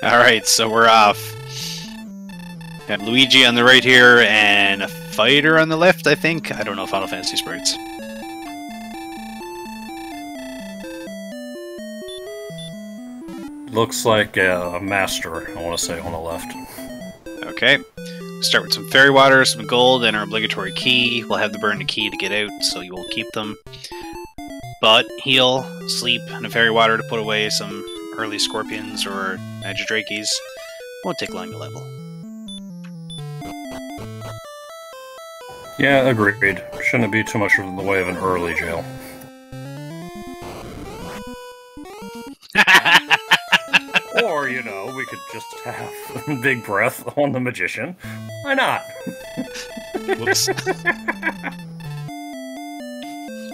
Alright, so we're off. Got Luigi on the right here, and a fighter on the left, I think. I don't know Final Fantasy sprites. Looks like a, master, I want to say, on the left. Okay. Start with some fairy water, some gold, and our obligatory key. We'll have the burn the key to get out, so you will keep them. But heal, sleep, and a fairy water to put away some early scorpions or magidrakees. Won't take long to level. Yeah, agreed. Shouldn't be too much in the way of an early jail. or, you know, we could just have a big breath on the magician. Why not? Whoops.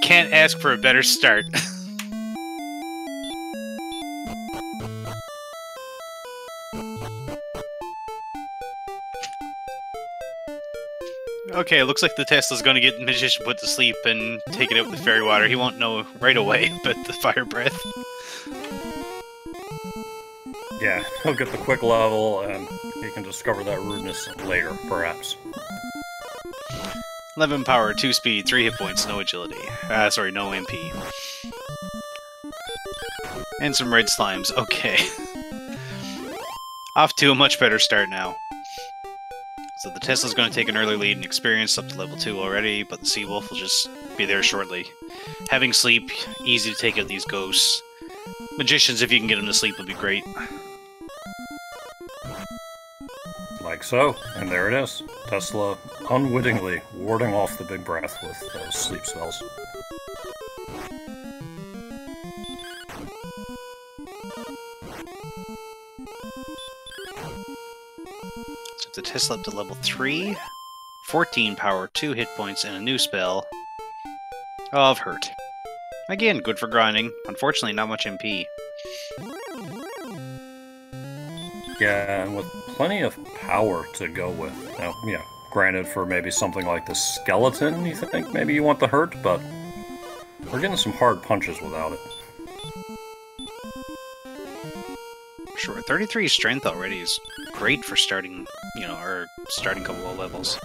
Can't ask for a better start. Okay, looks like the Tesla's gonna get the magician put to sleep and take it out with fairy water. He won't know right away, but the fire breath. Yeah, he'll get the quick level and he can discover that rudeness later, perhaps. 11 power, 2 speed, 3 hit points, no agility. Uh, sorry, no MP. And some red slimes, okay. Off to a much better start now. So the Tesla's going to take an early lead in experience up to level 2 already, but the Sea Wolf will just be there shortly. Having sleep, easy to take out these ghosts. Magicians, if you can get them to sleep, would be great. Like so, and there it is. Tesla unwittingly warding off the big breath with those sleep spells. The Tesla up to level 3. 14 power, 2 hit points, and a new spell of Hurt. Again, good for grinding. Unfortunately, not much MP. Yeah, and with plenty of power to go with. Now, yeah, granted, for maybe something like the skeleton, you think maybe you want the hurt, but we're getting some hard punches without it. Sure, 33 strength already is great for starting, you know, our starting couple of levels.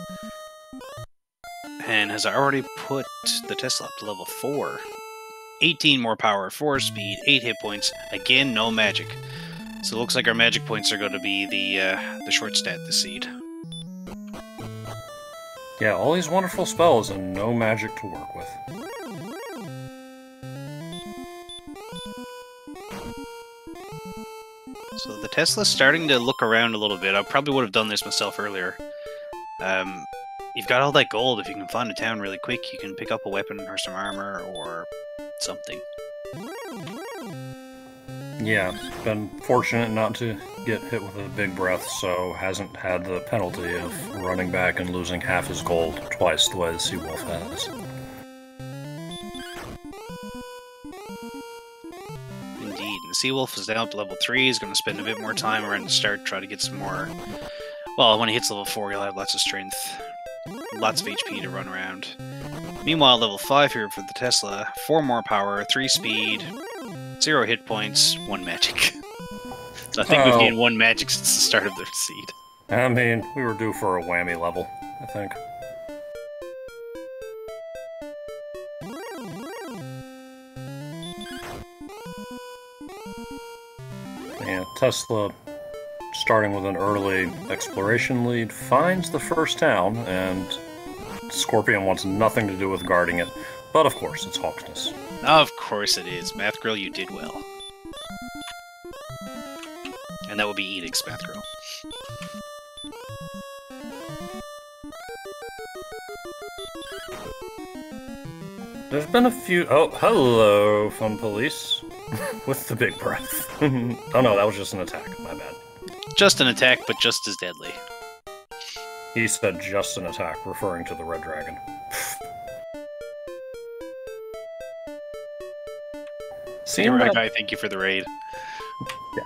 And has I already put the Tesla up to level 4. 18 more power, 4 speed, 8 hit points. Again, no magic. So it looks like our magic points are going to be the uh, the short stat this seed. Yeah, all these wonderful spells and no magic to work with. So the Tesla's starting to look around a little bit. I probably would have done this myself earlier. Um, you've got all that gold. If you can find a town really quick, you can pick up a weapon or some armor or something. Yeah, been fortunate not to get hit with a big breath, so hasn't had the penalty of running back and losing half his gold twice the way the Seawolf has. The Seawolf is down to level 3. He's going to spend a bit more time around the start, try to get some more... Well, when he hits level 4, he'll have lots of strength. Lots of HP to run around. Meanwhile, level 5 here for the Tesla. 4 more power, 3 speed, 0 hit points, 1 magic. so I think oh. we've gained 1 magic since the start of the seed. I mean, we were due for a whammy level, I think. Tesla, starting with an early exploration lead, finds the first town, and Scorpion wants nothing to do with guarding it. But of course, it's Hauksness. Of course it is. Math Girl, you did well. And that will be Enix, Math Girl. There's been a few. Oh, hello, Fun Police. With the big breath. oh no, that was just an attack. My bad. Just an attack, but just as deadly. He said just an attack, referring to the red dragon. Seeing that... guy, thank you for the raid. Yeah.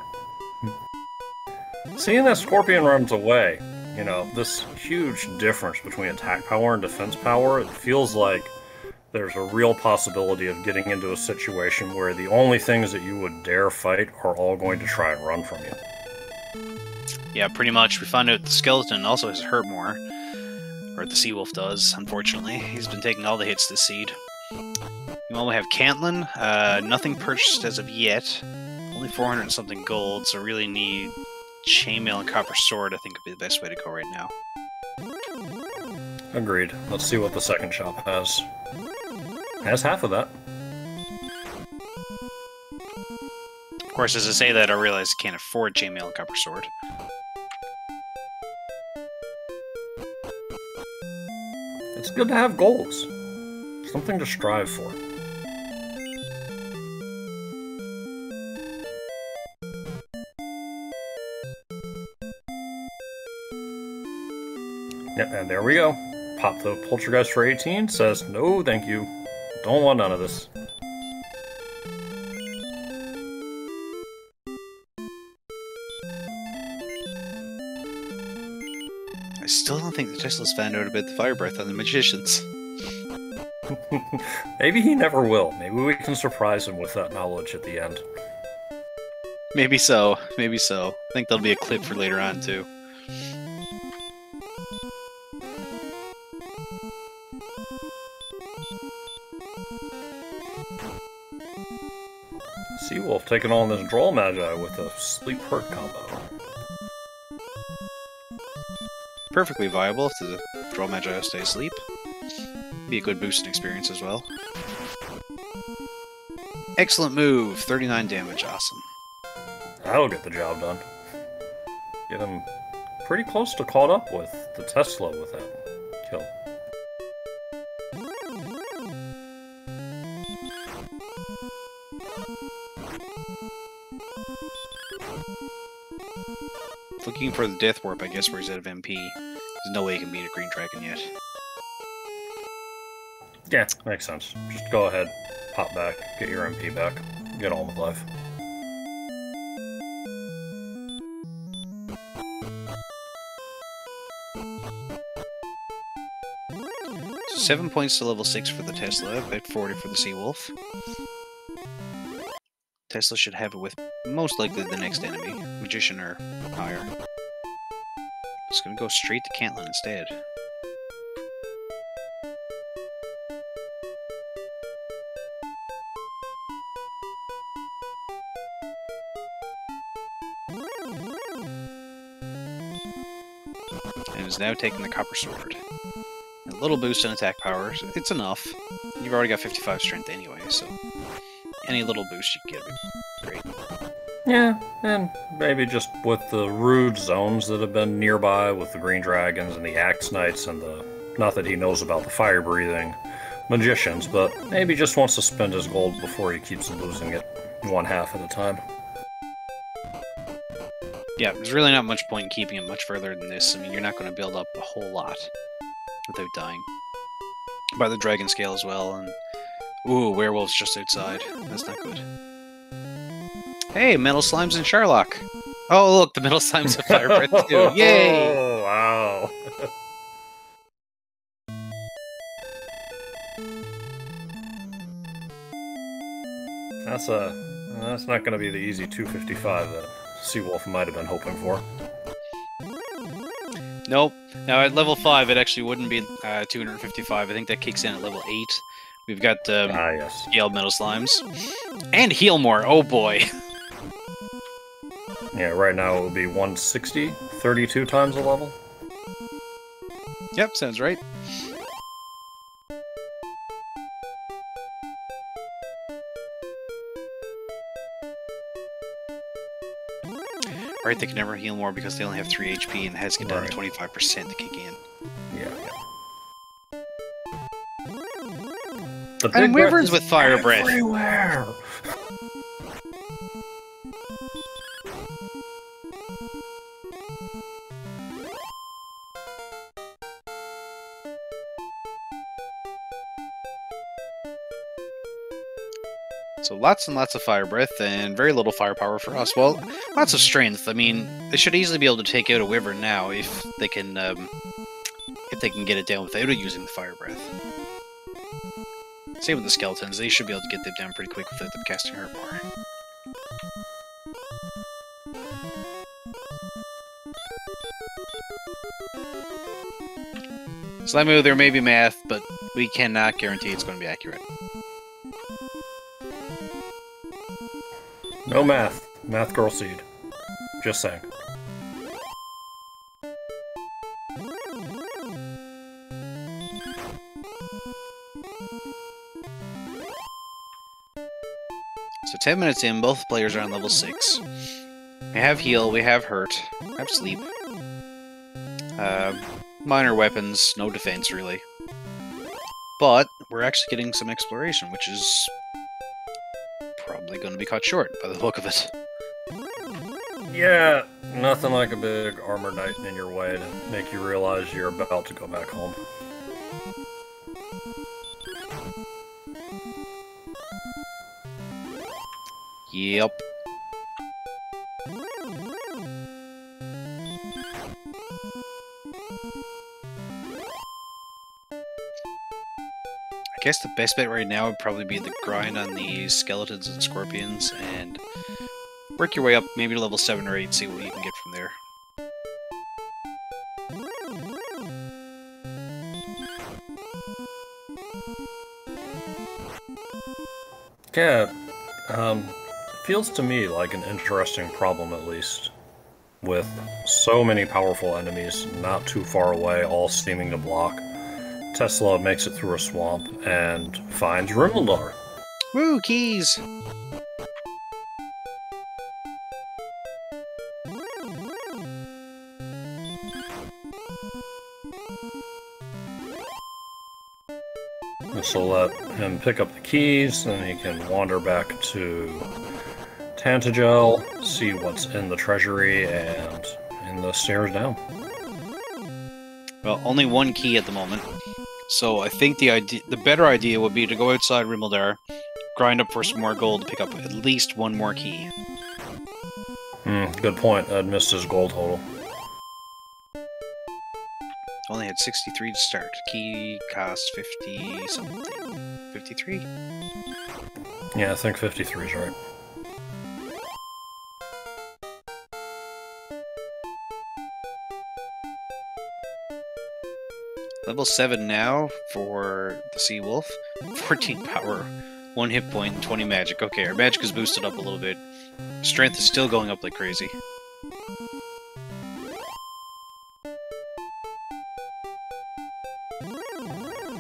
Seeing that Scorpion runs away, you know, this huge difference between attack power and defense power, it feels like there's a real possibility of getting into a situation where the only things that you would dare fight are all going to try and run from you. Yeah, pretty much. We found out the skeleton also has hurt more. Or the Seawolf does, unfortunately. He's been taking all the hits this seed. Meanwhile, we have Cantlin. Uh, nothing purchased as of yet. Only 400 and something gold, so really need Chainmail and Copper Sword, I think would be the best way to go right now. Agreed. Let's see what the second shop has. Has half of that. Of course, as I say that, I realize I can't afford Chainmail and Copper Sword. It's good to have goals. Something to strive for. Yep, and there we go. Pop the Poltergeist for 18, says, no thank you. Don't want none of this. I still don't think the Tesla's found out about the fire breath on the magicians. Maybe he never will. Maybe we can surprise him with that knowledge at the end. Maybe so. Maybe so. I think there'll be a clip for later on too. Seawolf taking on this Droll Magi with a sleep hurt combo. Perfectly viable if the Droll Magi stay asleep. Be a good boosting experience as well. Excellent move! 39 damage, awesome. That'll get the job done. Get him pretty close to caught up with the Tesla with that kill. Looking for the Death Warp, I guess, where he's out of MP. There's no way he can beat a Green Dragon yet. Yeah, makes sense. Just go ahead, pop back, get your MP back, get on with life. 7 points to level 6 for the Tesla, about 40 for the Seawolf. Tesla should have it with most likely the next enemy, Magician or higher. It's gonna go straight to Cantlin instead. And is now taking the Copper Sword. A little boost in attack power, it's enough. You've already got 55 strength anyway, so any little boost you get. Yeah, and maybe just with the rude zones that have been nearby with the Green Dragons and the Axe Knights and the. Not that he knows about the fire breathing magicians, but maybe just wants to spend his gold before he keeps losing it one half at a time. Yeah, there's really not much point in keeping it much further than this. I mean, you're not going to build up a whole lot without dying. By the dragon scale as well, and ooh, werewolves just outside. That's not good. Hey, metal slimes and Charlock. Oh, look, the metal slimes have fire breath too. Yay! Oh, wow. that's a that's not going to be the easy 255 that Seawolf might have been hoping for. Nope. Now at level five, it actually wouldn't be uh, 255. I think that kicks in at level eight. We've got um, Ah, yes. scaled metal slimes and heal more. Oh boy. Yeah, right now it would be 160, 32 times the level. Yep, sounds right. Right, they can never heal more because they only have 3 HP and has to get down to 25% to kick in. Yeah. The And big breath wyverns with fire breath. Everywhere. So lots and lots of fire breath and very little firepower for us. Well, lots of strength. I mean, they should easily be able to take out a wyvern now if they can um, if they can get it down without using the fire breath. Same with the skeletons. They should be able to get them down pretty quick without them casting hurt more. Slimu, there may be math, but we cannot guarantee it's going to be accurate. No math. Math girl seed. Just saying. So 10 minutes in, both players are on level 6. We have heal, we have hurt, we have sleep. Uh, minor weapons, no defense really. But we're actually getting some exploration, which is probably going to be cut short by the look of it. Yeah, nothing like a big armor knight in your way to make you realize you're about to go back home. Yep. Guess the best bet right now would probably be the grind on the skeletons and scorpions and work your way up maybe to level 7 or 8, see what you can get from there. Yeah, um, feels to me like an interesting problem at least. With so many powerful enemies not too far away, all seeming to block. Tesla makes it through a swamp and finds Rimuldar. Woo, keys! This will let him pick up the keys, and he can wander back to Tantegel, see what's in the treasury, and in the stairs down. Well, only one key at the moment. So I think the idea, the better idea would be to go outside Rimuldar, grind up for some more gold to pick up at least one more key. Hmm, good point. I'd missed his gold total. Only had 63 to start. Key cost 50 something. 53? Yeah, I think 53 is right. Level 7 now for the Sea Wolf. 14 power, 1 hit point, and 20 magic. Okay, our magic is boosted up a little bit. Strength is still going up like crazy.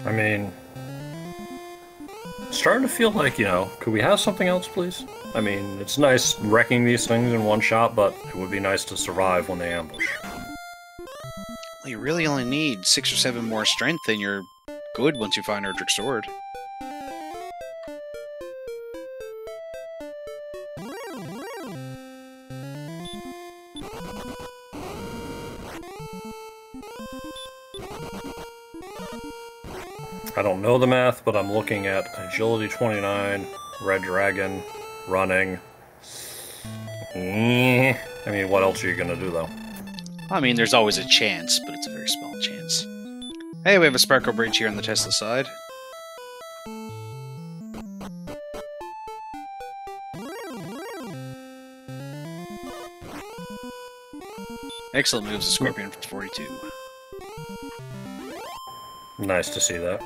I mean, starting to feel like, you know, could we have something else, please? I mean, it's nice wrecking these things in one shot, but it would be nice to survive when they ambush. You really only need 6 or 7 more strength and you're good once you find Erdrick's Sword. I don't know the math, but I'm looking at agility 29, red dragon, running. Eh, I mean, what else are you gonna do though? I mean, there's always a chance, Hey, we have a Sparkle Bridge here on the Tesla side. Excellent moves, the Scorpion for 42. Nice to see that.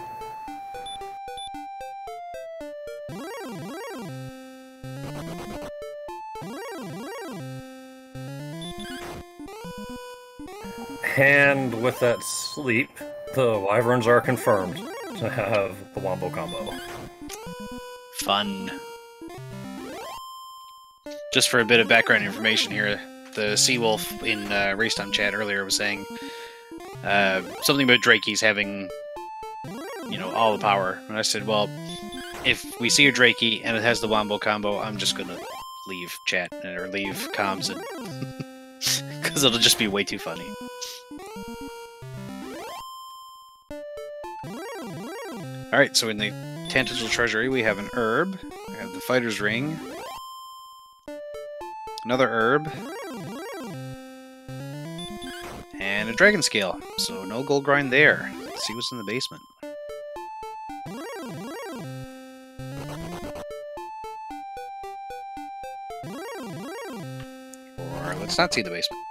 And with that sleep, the wyverns are confirmed to have the Wombo combo. Fun. Just for a bit of background information here, the Seawolf in uh, Racetime chat earlier was saying uh, something about Drakee's having, you know, all the power. And I said, well, if we see a Drakey and it has the Wombo combo, I'm just gonna leave chat or leave comms because it'll just be way too funny. Alright, so in the Tantegel Treasury we have an herb, we have the Fighter's Ring, another herb, and a Dragon Scale. So no gold grind there. Let's see what's in the basement. Or let's not see the basement.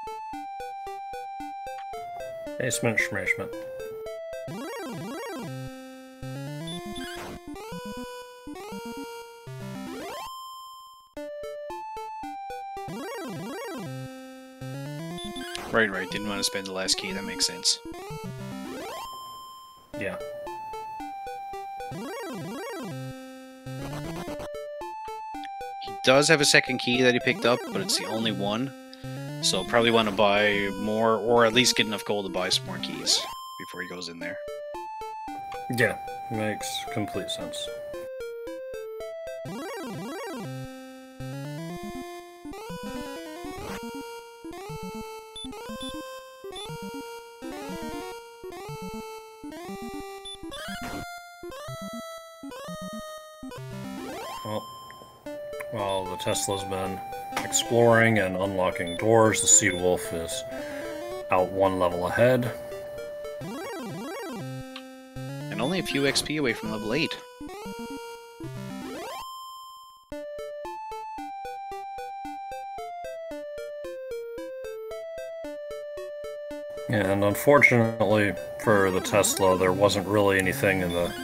Basement schmashment. Right, right. Didn't want to spend the last key. That makes sense. Yeah. He does have a second key that he picked up, but it's the only one. So probably want to buy more, or at least get enough gold to buy some more keys before he goes in there. Yeah, makes complete sense. Tesla's been exploring and unlocking doors, the Sea Wolf is out one level ahead. And only a few XP away from level 8. And unfortunately for the Tesla, there wasn't really anything in the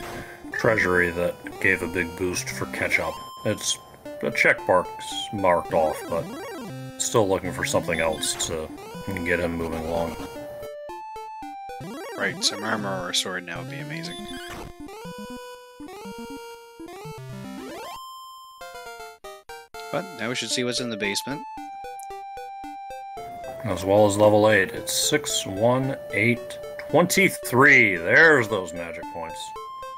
treasury that gave a big boost for catch up. It's a check mark's marked off, but still looking for something else to get him moving along. Right, some armor or a sword now would be amazing. But now we should see what's in the basement. As well as level 8. It's 6, 1, 8, 23. There's those magic points.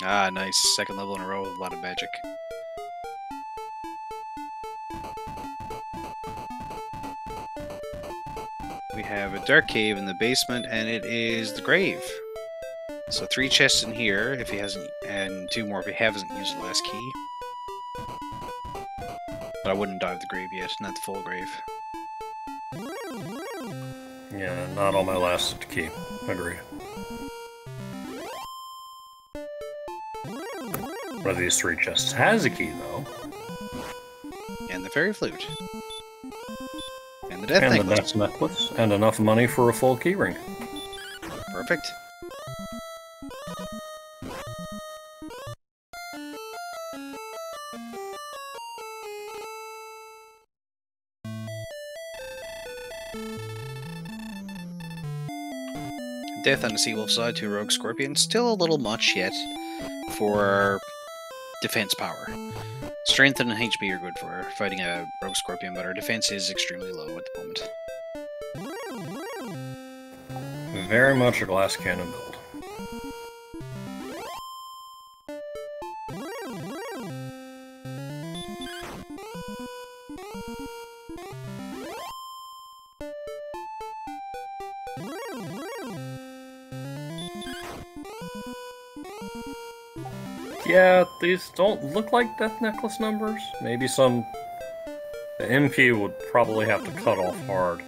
Ah, nice. Second level in a row with a lot of magic. Have a dark cave in the basement, and it is the grave. So three chests in here, if he hasn't, and two more if he hasn't used the last key. But I wouldn't dive the grave yet, not the full grave. Yeah, not on my last key. Agree. One of these three chests has a key, though. And the fairy flute. And the death and the necklace. death necklace, and enough money for a full keyring. Perfect. Death on the Sea Wolf side, two Rogue Scorpions. Still a little much yet for defense power. Strength and HP are good for fighting a Rogue Scorpion, but our defense is extremely low at the moment. Very much a glass cannon build. Yeah, these don't look like death necklace numbers. Maybe some. The MP would probably have to cut off hard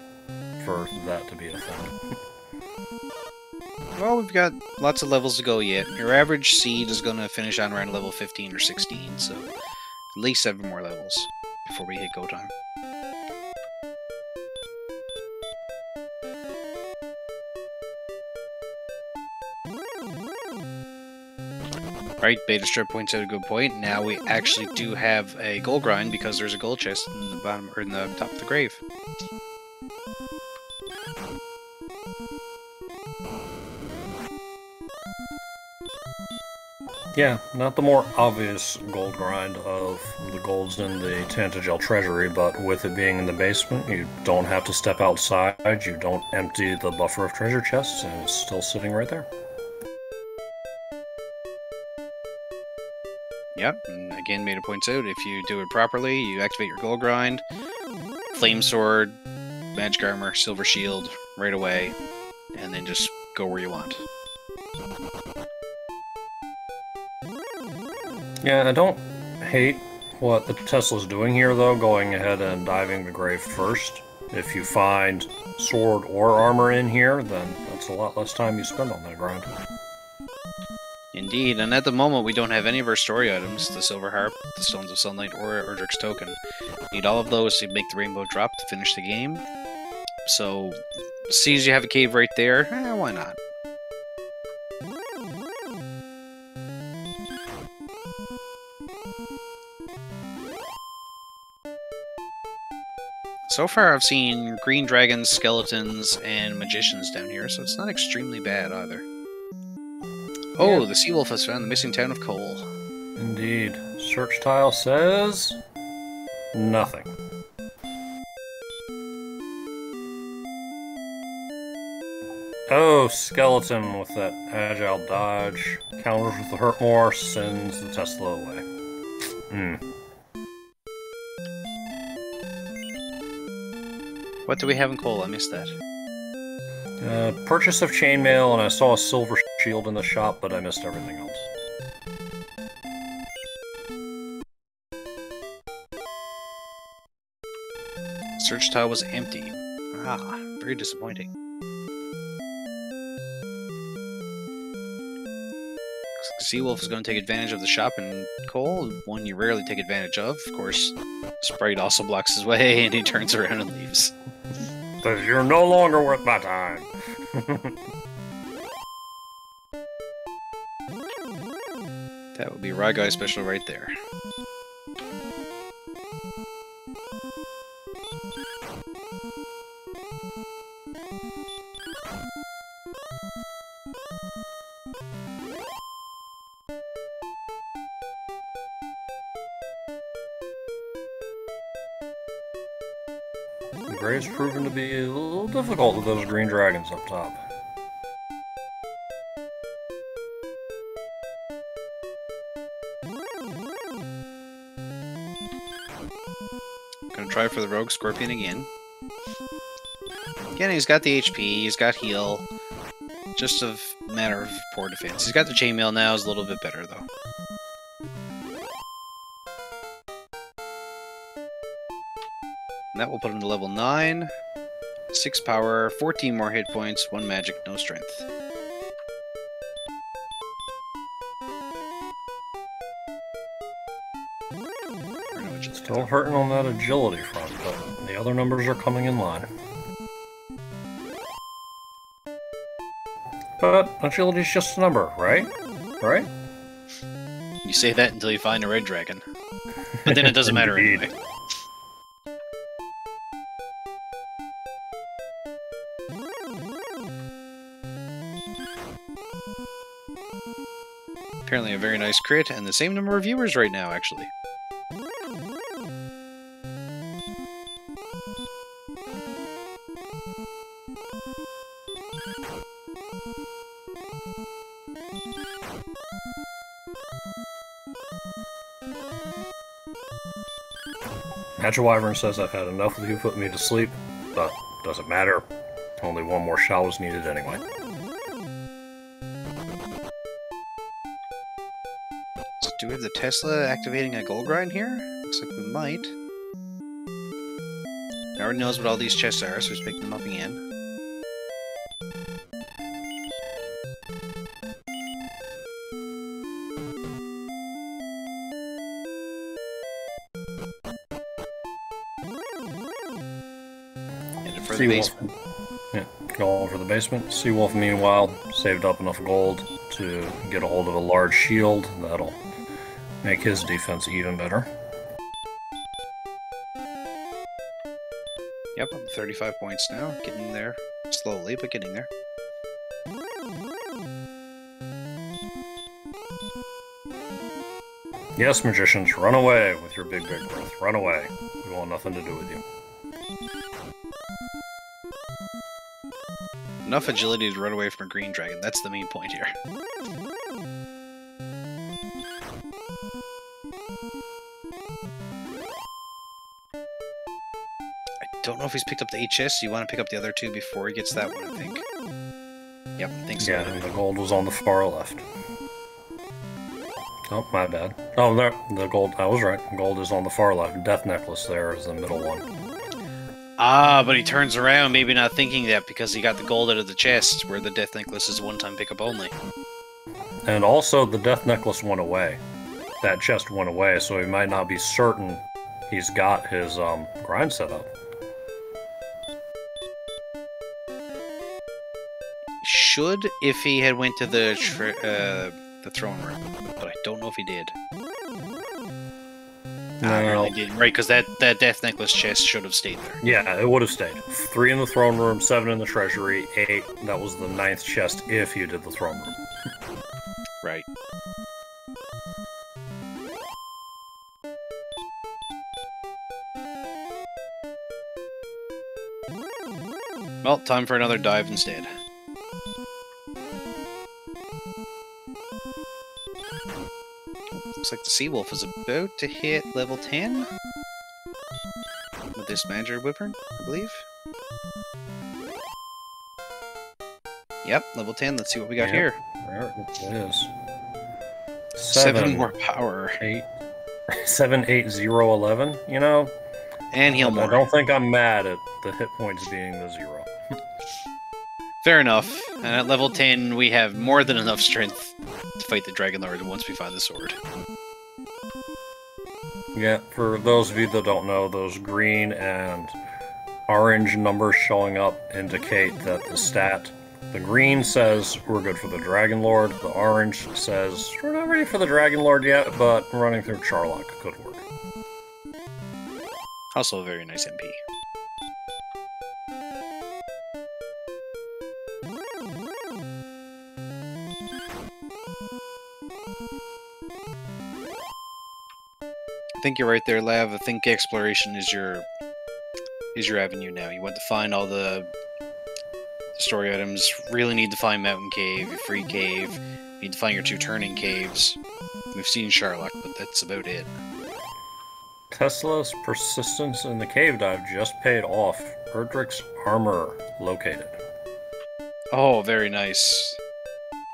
for that to be a thing. Well, we've got lots of levels to go yet. Your average seed is going to finish on around level 15 or 16, so at least seven more levels before we hit go time. Right, Beta Strip points out a good point. Now we actually do have a gold grind because there's a gold chest in the bottom or in the top of the grave. Yeah, not the more obvious gold grind of the golds in the Tantegel treasury, but with it being in the basement, you don't have to step outside, you don't empty the buffer of treasure chests, and it's still sitting right there. Yep, and again, Meta points out if you do it properly, you activate your gold grind, flame sword, magic armor, silver shield right away, and then just go where you want. Yeah, I don't hate what the Tesla's doing here, though, going ahead and diving the grave first. If you find sword or armor in here, then that's a lot less time you spend on that grind. Indeed, and at the moment we don't have any of our story items, the Silver Harp, the Stones of Sunlight, or Erdrick's Token. Need all of those to make the Rainbow Drop to finish the game. so sees you have a cave right there. Eh, why not? So far, I've seen green dragons, skeletons, and magicians down here, so it's not extremely bad either. Oh, Yeah. the sea wolf has found the missing town of Kol. Indeed. Search tile says nothing. Oh, skeleton with that agile dodge. Counters with the hurt more, sends the Tesla away. Hmm. What do we have in Kol? I missed that. Uh, purchase of chainmail, and I saw a silver shield in the shop, but I missed everything else. Search tile was empty. Ah, very disappointing. Seawolf is going to take advantage of the shop and Kol, one you rarely take advantage of. Of course, Sprite also blocks his way, and he turns around and leaves. Says you're no longer worth my time. That would be Ragai special right there. Gray's proven to be a little difficult with those green dragons up top. Try for the Rogue Scorpion again. Again, he's got the HP, he's got heal. Just a matter of poor defense. He's got the chainmail now, is a little bit better though. And that will put him to level 9. 6 power, 14 more hit points, 1 magic, no strength. Still hurting on that agility front, but the other numbers are coming in line. But agility's just a number, right? Right? You say that until you find a red dragon. But then it doesn't matter anyway. Apparently a very nice crit, and the same number of viewers right now, actually. Hatch Wyvern says I've had enough of you putting me to sleep, but doesn't matter. Only one more shot was needed anyway. Do we have the Tesla activating a gold grind here? Looks like we might. Already knows what all these chests are, so just picking them up again. Headed for the Seawolf. basement. Yeah, go over the basement. Seawolf, meanwhile, saved up enough gold to get a hold of a large shield that'll make his defense even better. Yep, I'm 35 points now. Getting there. Slowly, but getting there. Yes, magicians, run away with your big, big breath. Run away. We want nothing to do with you. Enough agility to run away from a green dragon. That's the main point here. I don't know if he's picked up the HS. You want to pick up the other two before he gets that one, I think. Yep, I think so. Yeah, the gold was on the far left. Oh, my bad. Oh, there, the gold. I was right. Gold is on the far left. Death necklace there is the middle one. Ah, but he turns around, maybe not thinking that because he got the gold out of the chest, where the death necklace is one-time pickup only. And also, the death necklace went away. That chest went away, so he might not be certain he's got his um, grind set up. should if he had went to the tr- uh, the throne room, but I don't know if he did. I No. really didn't, right? Because that that death necklace chest should have stayed there. Yeah, it would have stayed. Three in the throne room, seven in the treasury, eight. That was the ninth chest if you did the throne room. Right. Well, time for another dive instead. Looks like the sea wolf is about to hit level 10 with this Manager Wyvern, I believe. Yep, level 10. Let's see what we got Yep. here. There it is. Seven more power. eight, seven, eight, zero, eleven. You know, And heal more. I don't think I'm mad at the hit points being the zero. Fair enough. And at level 10, we have more than enough strength to fight the Dragon Lord once we find the sword. Yeah, for those of you that don't know, those green and orange numbers showing up indicate that the stat. The green says we're good for the Dragon Lord. The orange says we're not ready for the Dragon Lord yet, but running through Charlock could work. Also a very nice MP. Think you're right there, Lav. I think exploration is your is your avenue now. You want to find all the story items. Really need to find Mountain Cave, your free cave. Need to find your two turning caves. We've seen Charlock, but that's about it. Tesla's persistence in the cave dive just paid off. Erdrick's armor located. Oh, very nice.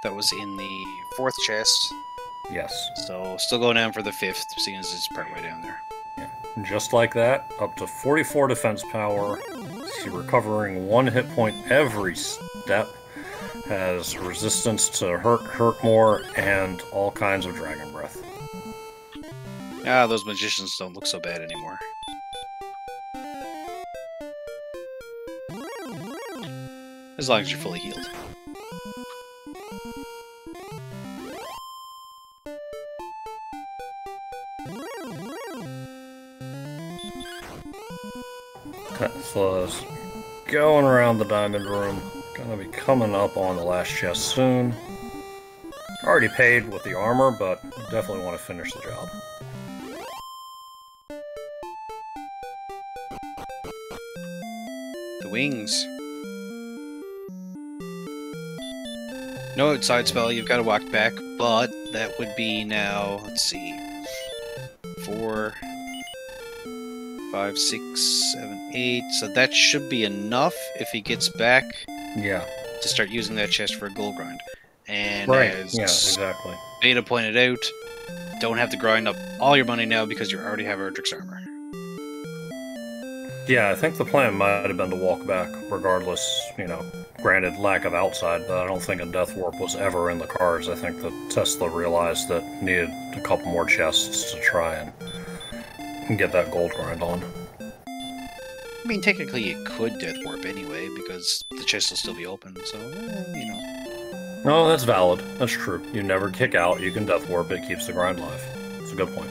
That was in the fourth chest. Yes. So still going down for the fifth, seeing as it's partway down there. Yeah, Just like that, up to 44 defense power. See, recovering one hit point every step. Has resistance to hurt, hurt more, and all kinds of dragon breath. Ah, those magicians don't look so bad anymore. As long as you're fully healed. Tesla's going around the diamond room. Gonna be coming up on the last chest soon. Already paid with the armor, but definitely want to finish the job. The wings. No outside spell, you've got to walk back, but that would be now, let's see, four, five, six, seven, eight. So that should be enough if he gets back Yeah, to start using that chest for a gold grind. And right. as Yeah, exactly. Beta pointed out, don't have to grind up all your money now because you already have Erdrick's armor. Yeah, I think the plan might have been to walk back, regardless, you know, granted lack of outside, but I don't think a death warp was ever in the cards. I think that Tesla realized that needed a couple more chests to try and, and get that gold grind on. I mean, technically, you could death warp anyway because the chest will still be open. So, eh, you know, No, that's valid. That's true. You never kick out, you can death warp, it keeps the grind live. It's a good point.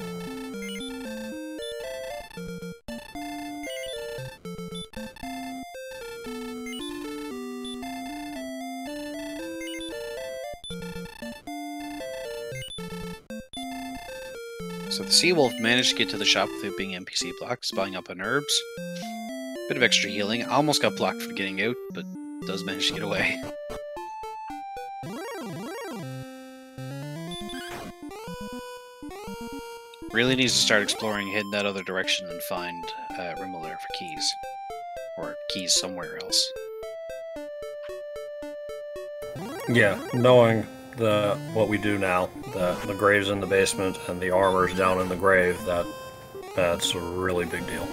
so the sea wolf managed to get to the shop without being NPC blocked, spying up on herbs. Bit of extra healing. I Almost got blocked from getting out, but does manage to get away. Really needs to start exploring, head in that other direction, and find uh, Rimuldar for keys. Or keys somewhere else. Yeah, knowing the what we do now, the the grave's in the basement and the armor's down in the grave, that that's a really big deal.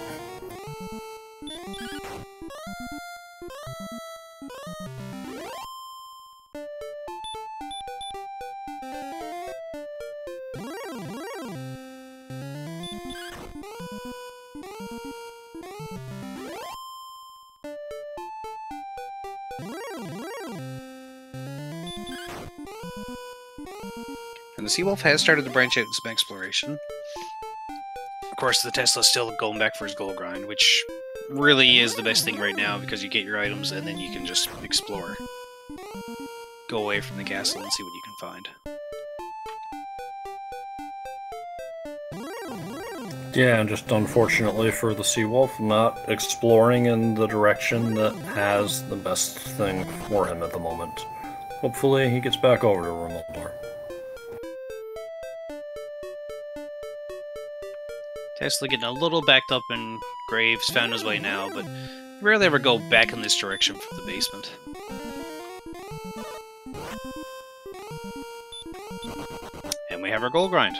The Seawolf has started to branch out in some exploration. Of course, the Tesla's still going back for his gold grind, which really is the best thing right now because you get your items and then you can just explore. Go away from the castle and see what you can find. Yeah, and just unfortunately for the Seawolf, not exploring in the direction that has the best thing for him at the moment. Hopefully he gets back over to Rimuldar. Tesla getting a little backed up in graves, found his way now, but rarely ever go back in this direction from the basement. And we have our gold grind.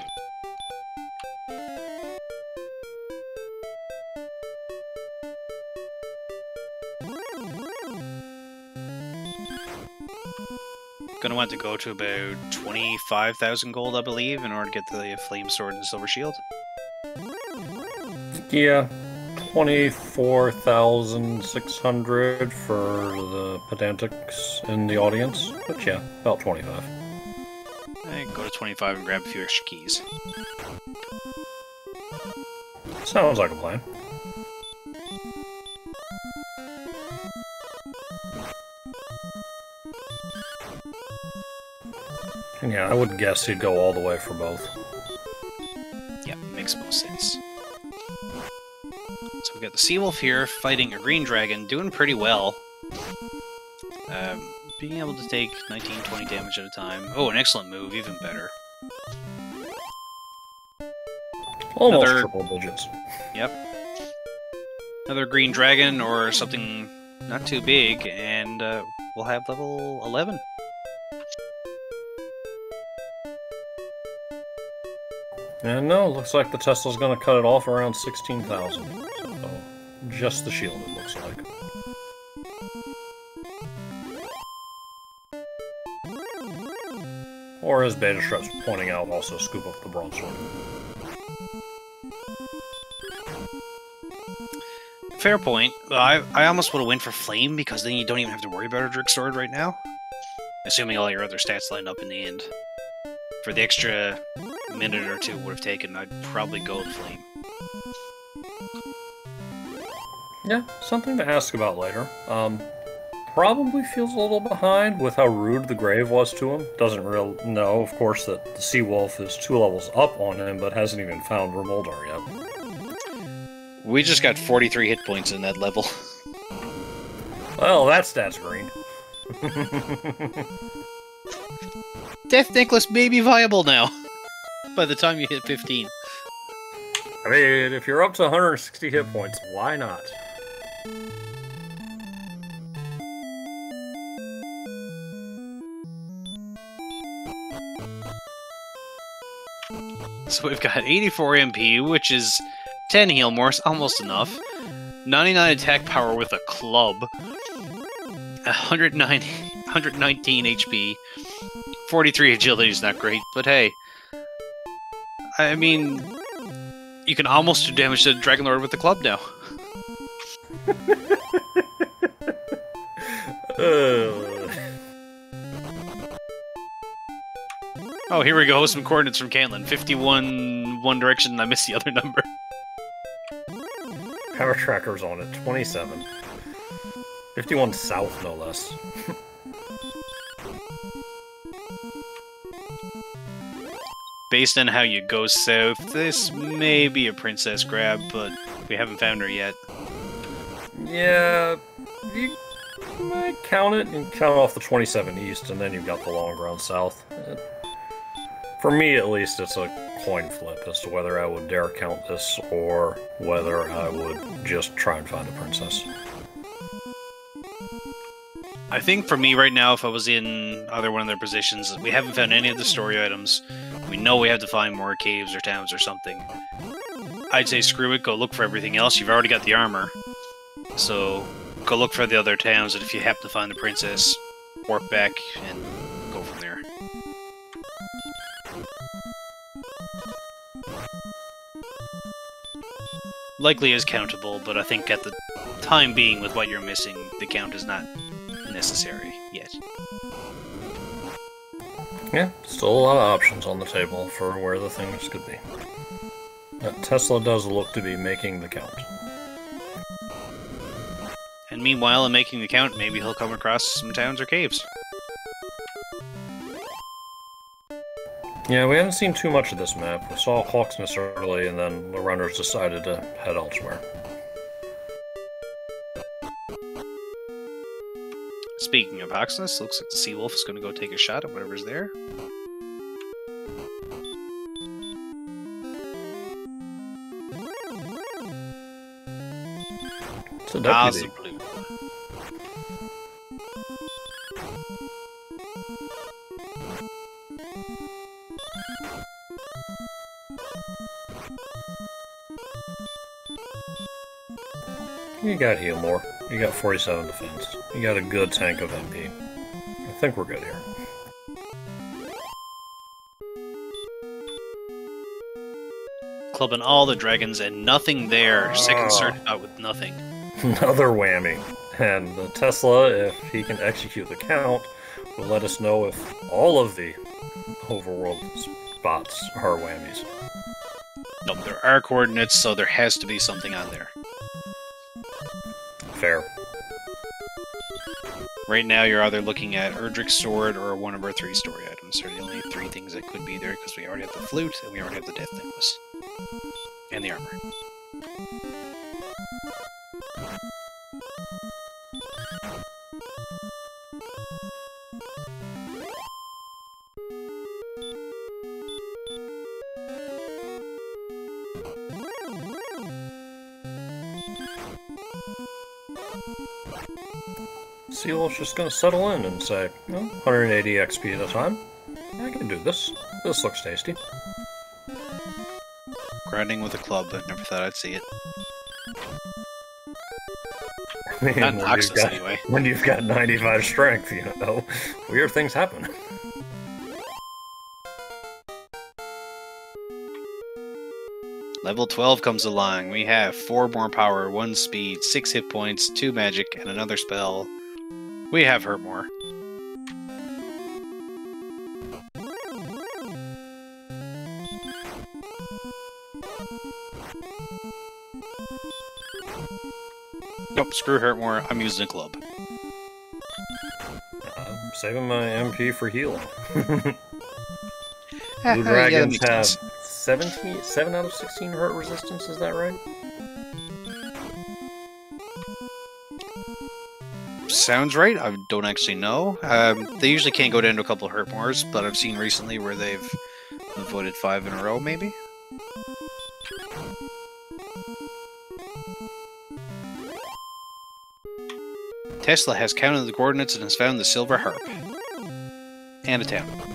Gonna want to go to about 25,000 gold, I believe, in order to get the flame sword and silver shield. Yeah, 24,600 for the pedantics in the audience. But yeah, about 25. I go to 25 and grab a few extra keys. Sounds like a plan. Yeah, I would guess he'd go all the way for both. We got the Seawolf here fighting a Green Dragon, doing pretty well. Um, being able to take 19, 20 damage at a time. Oh, an excellent move, even better. Almost Another- triple digits. Yep. Another Green Dragon or something not too big, and uh, we'll have level 11. And no, looks like the Tesla's gonna cut it off around 16,000. Just the shield, it looks like. Or as Beta Strep's pointing out, also scoop up the broadsword. Fair point. I, I almost would have went for Flame because then you don't even have to worry about a Drick Sword right now. Assuming all your other stats line up in the end. For the extra minute or two would have taken, I'd probably go with Flame. Yeah, something to ask about later. Um, probably feels a little behind with how rude the grave was to him. Doesn't real know, of course, that the Sea Wolf is two levels up on him, but hasn't even found Rimuldar yet. We just got 43 hit points in that level. Well, that stat's green. Death Necklace may be viable now. By the time you hit 15. I mean, if you're up to 160 hit points, why not? We've got 84 MP, which is 10 heal more, almost enough. 99 attack power with a club. 109, 119 HP. 43 agility is not great, but hey. I mean, you can almost do damage to Dragon Lord with the club now. Uh, Oh, here we go. Some coordinates from Cantlin. 51 one direction, I missed the other number. power tracker's on it, 27. 51 south, no less. Based on how you go south, this may be a princess grab, but we haven't found her yet. Yeah, you might count it and count off the 27 east, and then you've got the long ground south. For me, at least, it's a coin flip as to whether I would dare count this or whether I would just try and find a princess. I think for me right now, if I was in either one of their positions, we haven't found any of the story items. We know we have to find more caves or towns or something. I'd say screw it, go look for everything else. You've already got the armor. So go look for the other towns, and if you happen to find the princess, warp back and Likely is countable, but I think at the time being, with what you're missing, the count is not necessary yet. Yeah, still a lot of options on the table for where the things could be. That Tesla does look to be making the count. And meanwhile, in making the count, maybe he'll come across some towns or caves. Yeah, we haven't seen too much of this map. We saw Hauksness early, and then the runners decided to head elsewhere. Speaking of Hauksness, looks like the Sea Wolf is going to go take a shot at whatever's there. It's a deputy. You got heal more. You got 47 defense. You got a good tank of MP. I think we're good here. Clubbing all the dragons and nothing there. Second ah. start out with nothing. Another whammy. And the Tesla, if he can execute the count, will let us know if all of the overworld spots are whammies. Nope, there are coordinates, so there has to be something on there. Fair. Right now, you're either looking at Erdrick's sword or one of our three story items. They're the only three things that could be there because we already have the flute and we already have the death necklace. And the armor. Just gonna settle in and say, "Oh, 180 XP at a time. I can do this. This looks tasty. Grinding with a club, but never thought I'd see it. I mean, Not Noxus, got, anyway. when you've got 95 strength, you know, weird things happen. Level 12 comes along. We have 4 more power, 1 speed, 6 hit points, 2 magic, and another spell. We have hurt more. Nope, screw hurt more. I'm using a club. I'm saving my MP for healing. Blue dragons makes have sense. 17, 7 out of 16 hurt resistance, is that right? Sounds right. I don't actually know. Um, they usually can't go down to a couple of hurt mores, but I've seen recently where they've voted five in a row, maybe. Tesla has counted the coordinates and has found the silver harp. And a town.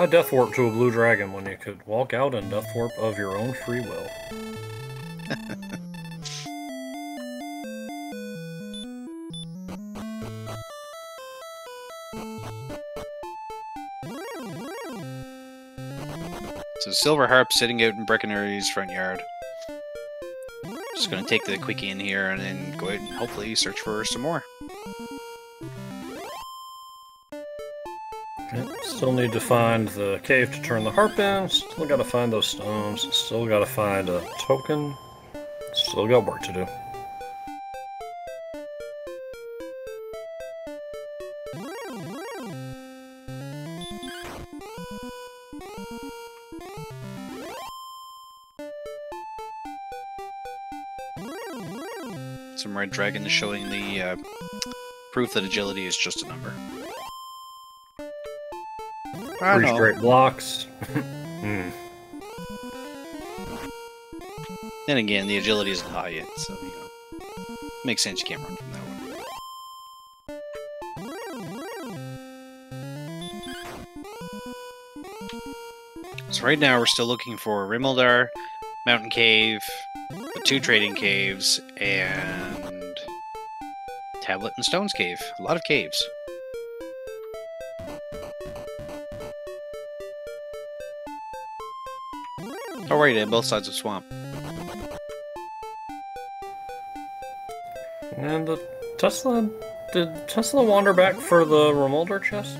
Why death warp to a blue dragon when you could walk out and death warp of your own free will? So Silver Harp sitting out in Brecconary's front yard. Just gonna take the quickie in here and then go ahead and hopefully search for some more. Still need to find the cave to turn the harp in. Still gotta find those stones. Still gotta find a token. Still got work to do. Some red dragon showing the uh, proof that agility is just a number. I Three know. straight blocks. Hmm. Then again, the agility isn't high yet, so you know, makes sense. You can't run from that one. So right now we're still looking for Rimuldar, Mountain Cave, the two trading caves, and Tablet and Stones Cave. A lot of caves. Oh, right, and both sides of swamp. And the Tesla. Did Tesla wander back for the Rimuldar chest?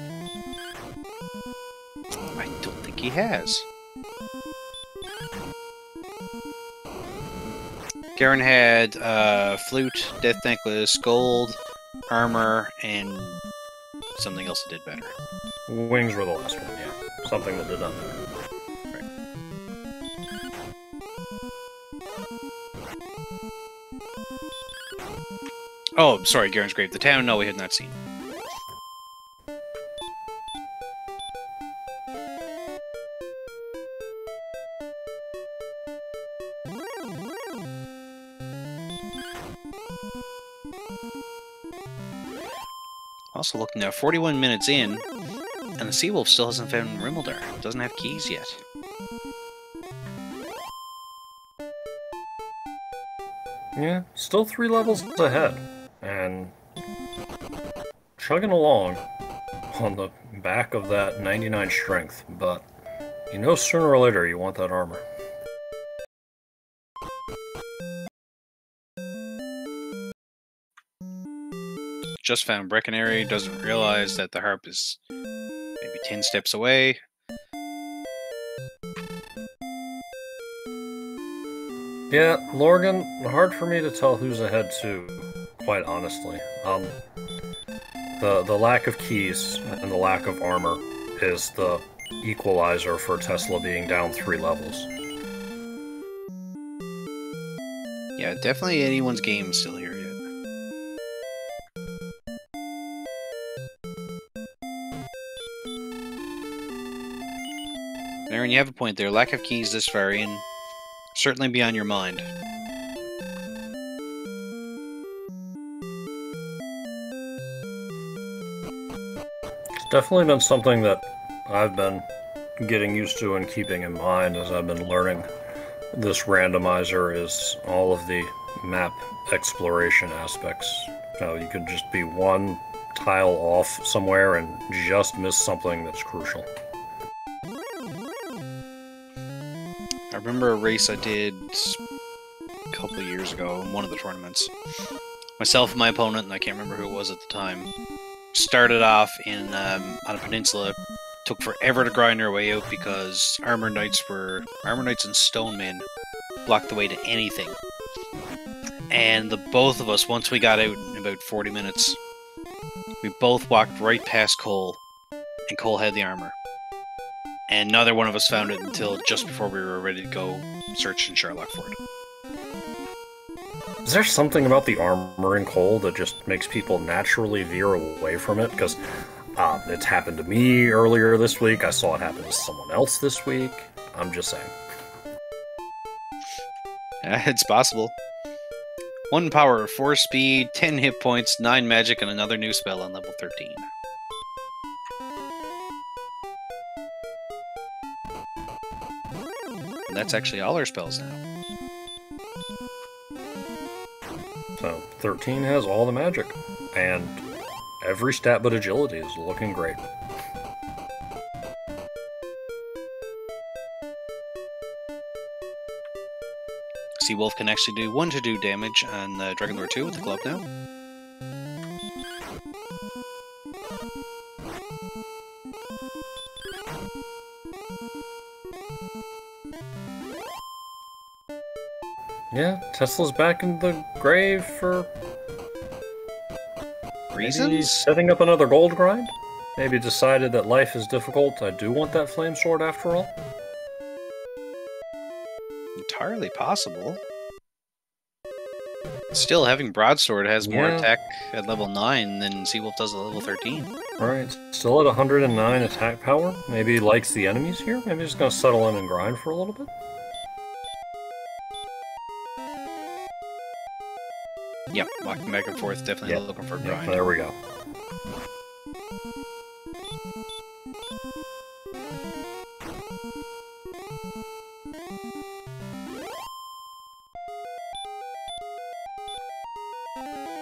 I don't think he has. Garin had uh, flute, death necklace, gold, armor, and something else that did better. Wings were the last one, yeah. Something that did not matter. Oh, sorry, Garin's grave. The town, no, we had not seen. Also looking now, 41 minutes in, and the Seawolf still hasn't found Rimuldar. Doesn't have keys yet. Yeah, still three levels ahead. Chugging along on the back of that 99 strength, but you know sooner or later you want that armor. Just found Brecconary, doesn't realize that the harp is maybe 10 steps away. Yeah, Lorgan, hard for me to tell who's ahead too, quite honestly. Um, the the lack of keys and the lack of armor is the equalizer for Tesla being down three levels. Yeah, definitely anyone's game still here yet. Aaron, you have a point there. Lack of keys this far in, certainly be on your mind. Definitely been something that I've been getting used to and keeping in mind as I've been learning this randomizer is all of the map exploration aspects. Know, you could just be one tile off somewhere and just miss something that's crucial. I remember a race I did a couple of years ago in one of the tournaments. Myself and my opponent, and I can't remember who it was at the time, started off in um, on a peninsula. Took forever to grind our way out because armor knights were armor knights and stone men blocked the way to anything. And the both of us, once we got out in about forty minutes, we both walked right past Kol, and Kol had the armor and neither one of us found it until just before we were ready to go search in Charlock for it. Is there something about the armor in Kol that just makes people naturally veer away from it? Because um, it's happened to me earlier this week. I saw it happen to someone else this week. I'm just saying. It's possible. One power, four speed, ten hit points, nine magic, and another new spell on level 13. And that's actually all our spells now. So 13 has all the magic, and every stat but agility is looking great. Seawolf can actually do 1 to do damage on uh, Dragon Lord 2 with the club now. Yeah, Tesla's back in the grave for maybe Reasons? setting up another gold grind. Maybe decided that life is difficult. I do want that flame sword after all. Entirely possible. Still, having Broadsword has more attack at level 9 than Seawolf does at level 13. Alright, still at 109 attack power. Maybe likes the enemies here. Maybe just gonna settle in and grind for a little bit. Yep, walking back and forth, definitely Yep, looking for a Yep, grind. there we go.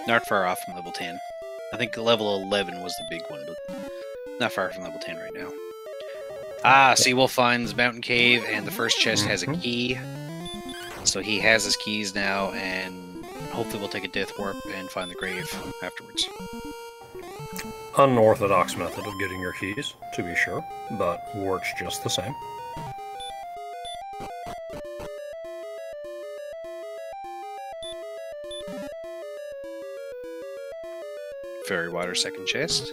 Not far off from level 10. I think level 11 was the big one, but not far from level 10 right now. Ah, Seawolf finds Mountain Cave, and the first chest has a Mhm. key. So he has his keys now, and hopefully we'll take a Death Warp and find the grave afterwards. Unorthodox method of getting your keys, to be sure, but works just the same. Fairy Water second chest.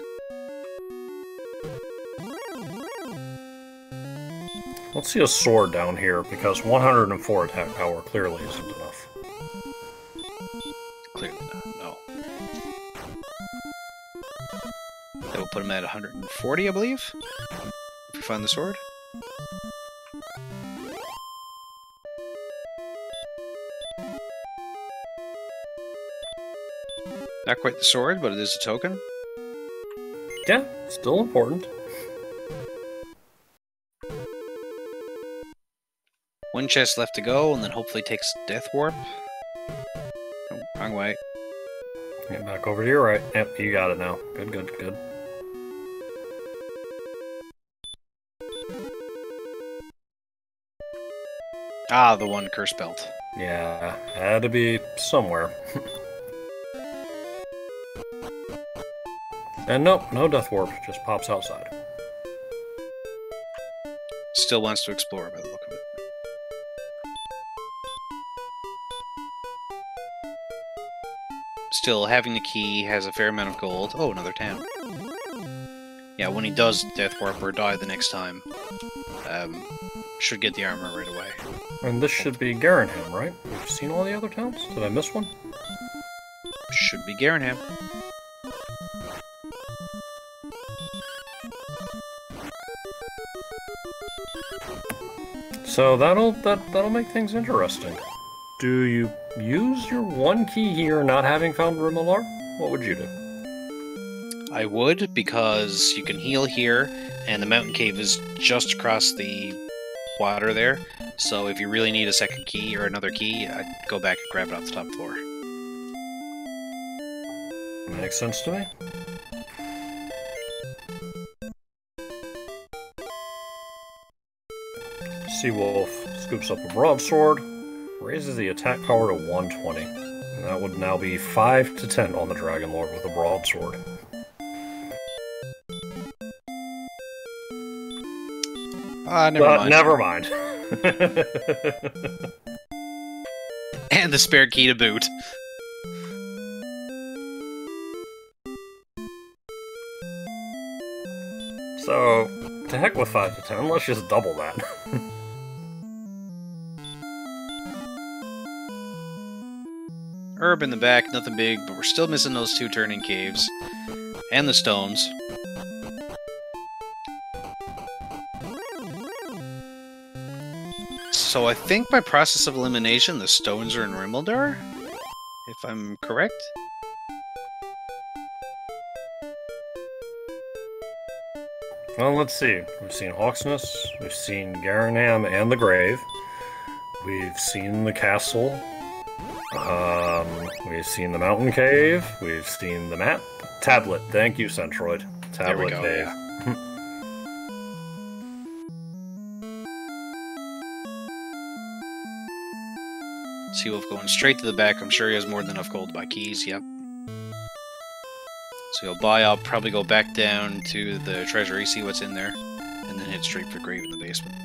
Let's see a sword down here, because 104 attack power clearly isn't enough. Put him at 140, I believe. If we find the sword. Not quite the sword, but it is a token. Yeah, still important. One chest left to go, and then hopefully takes Death Warp. Oh, wrong way. Get back over to your right. Yep, you got it now. Good, good, good. Ah, the one curse belt. Yeah, had to be somewhere. and nope, no death warp, just pops outside. Still wants to explore by the look of it. Still, having the key has a fair amount of gold. Oh, another town. Yeah, when he does Death Warp or die the next time, um, should get the armor right away. And this should be Garinham, right? We've seen all the other towns? Did I miss one? Should be Garinham. So that'll that that'll make things interesting. Do you use your one key here, not having found Rimuldar? What would you do? I would, because you can heal here, and the mountain cave is just across the water there. So if you really need a second key or another key, I'd go back and grab it off the top floor. Makes sense to me. Seawolf scoops up a broadsword, raises the attack power to 120. And that would now be 5 to 10 on the Dragon Lord with a broadsword. Ah, never mind. never mind. And the spare key to boot. so, to heck with 5 to 10, let's just double that. Herb in the back, nothing big, but we're still missing those two turning caves. And the stones. So I think by process of elimination, the stones are in Rimuldar? If I'm correct? Well, let's see. We've seen Hauksness, we've seen Garinham and the Grave, we've seen the castle, um, we've seen the mountain cave, we've seen the map. Tablet, thank you, Centroid. There we Tablet go, cave. yeah. Seawolf going straight to the back. I'm sure he has more than enough gold to buy keys. Yep. So he'll buy up, probably go back down to the treasury, see what's in there, and then head straight for grave in the basement.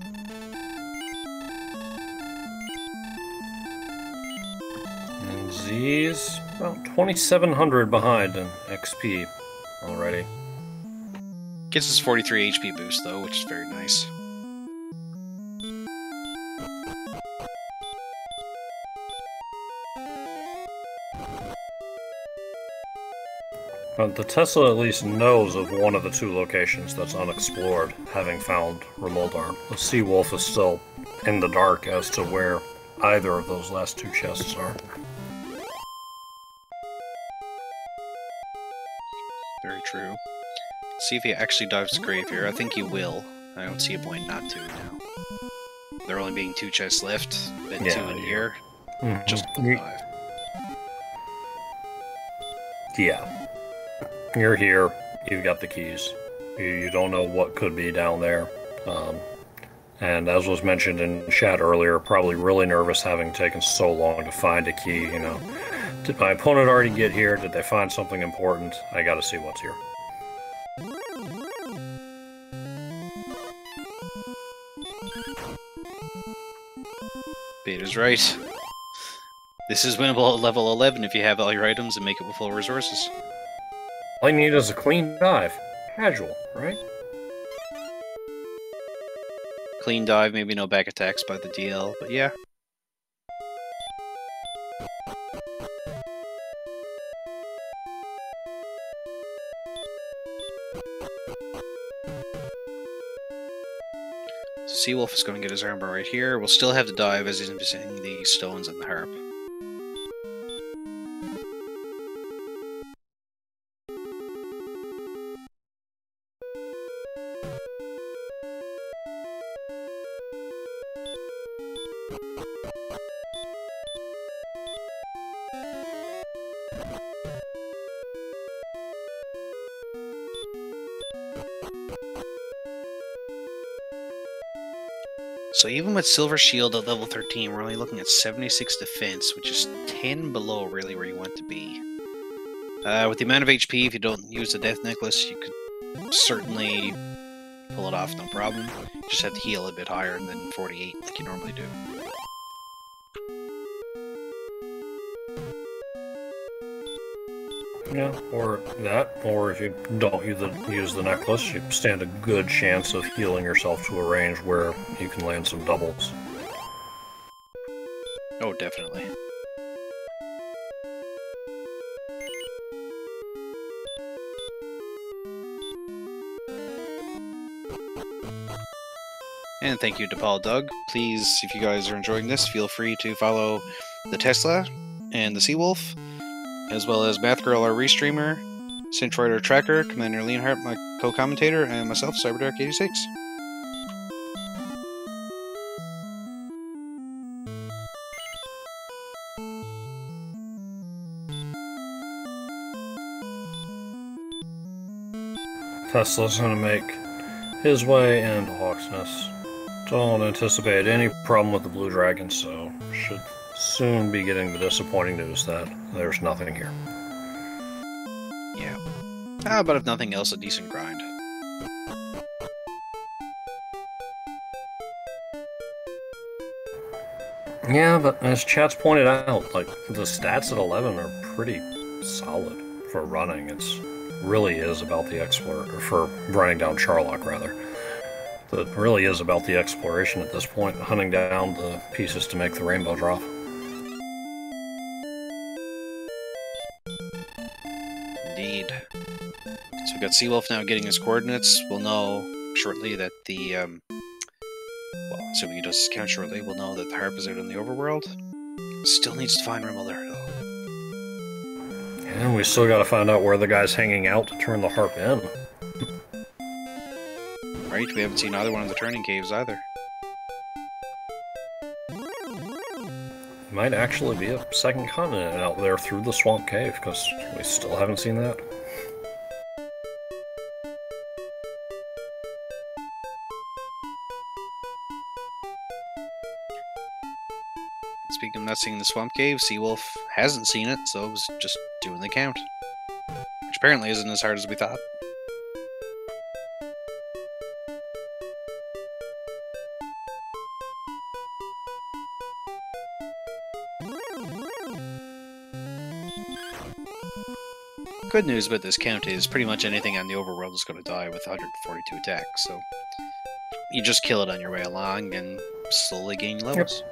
And Z's about 2,700 behind in XP already. Gets his 43 HP boost though, which is very nice. But the Tesla at least knows of one of the two locations that's unexplored, having found Rimuldar. The Sea Wolf is still in the dark as to where either of those last two chests are. Very true. See if he actually dives to grave here. I think he will. I don't see a point not to now. There only being two chests left, and two in yeah. here. Mhm. Just You- dive. Yeah. You're here. You've got the keys. You, you don't know what could be down there. Um, and as was mentioned in chat earlier, probably really nervous having taken so long to find a key. You know, did my opponent already get here? Did they find something important? I gotta see what's here. Beta's right. This is winnable at level 11 if you have all your items and make it with full resources. All you need is a clean dive. Casual, right? Clean dive, maybe no back attacks by the DL, but yeah. Seawolf is going to get his armor right here. We'll still have the dive as he's missing the stones and the harp. So even with Silver Shield at level 13, we're only looking at 76 defense, which is 10 below really where you want to be. Uh, with the amount of HP, if you don't use the Death Necklace, you could certainly pull it off no problem. Just have to heal a bit higher than 48 like you normally do. Yeah, or that, or if you don't use the, use the necklace, you stand a good chance of healing yourself to a range where you can land some doubles. Oh, definitely. And thank you to Paul Doug. Please, if you guys are enjoying this, feel free to follow the Tesla and the Seawolf as well as Mathgirl, our restreamer, Centroid, tracker, Commander Leonhardt, my co-commentator, and myself, CyberDark86. Tesla's gonna make his way into Hauksness. Don't anticipate any problem with the Blue Dragon, so should soon be getting the disappointing news that there's nothing here. Yeah. How about if nothing else, a decent grind? Yeah, but as chat's pointed out, like the stats at 11 are pretty solid for running. It's really is about the explorer for running down Charlock rather. It really is about the exploration at this point, hunting down the pieces to make the rainbow drop. We've got Seawolf now getting his coordinates. We'll know shortly that the, um, well, assuming he does his count shortly, we'll know that the harp is out in the overworld. Still needs to find Rimmel. And we still gotta find out where the guy's hanging out to turn the harp in. Right, we haven't seen either one of the turning caves either. Might actually be a second continent out there through the swamp cave, because we still haven't seen that. Speaking of not seeing the swamp cave, Seawolf hasn't seen it, so it was just doing the count. Which apparently isn't as hard as we thought. Good news about this count is pretty much anything on the overworld is going to die with 142 attacks, so you just kill it on your way along and slowly gain levels.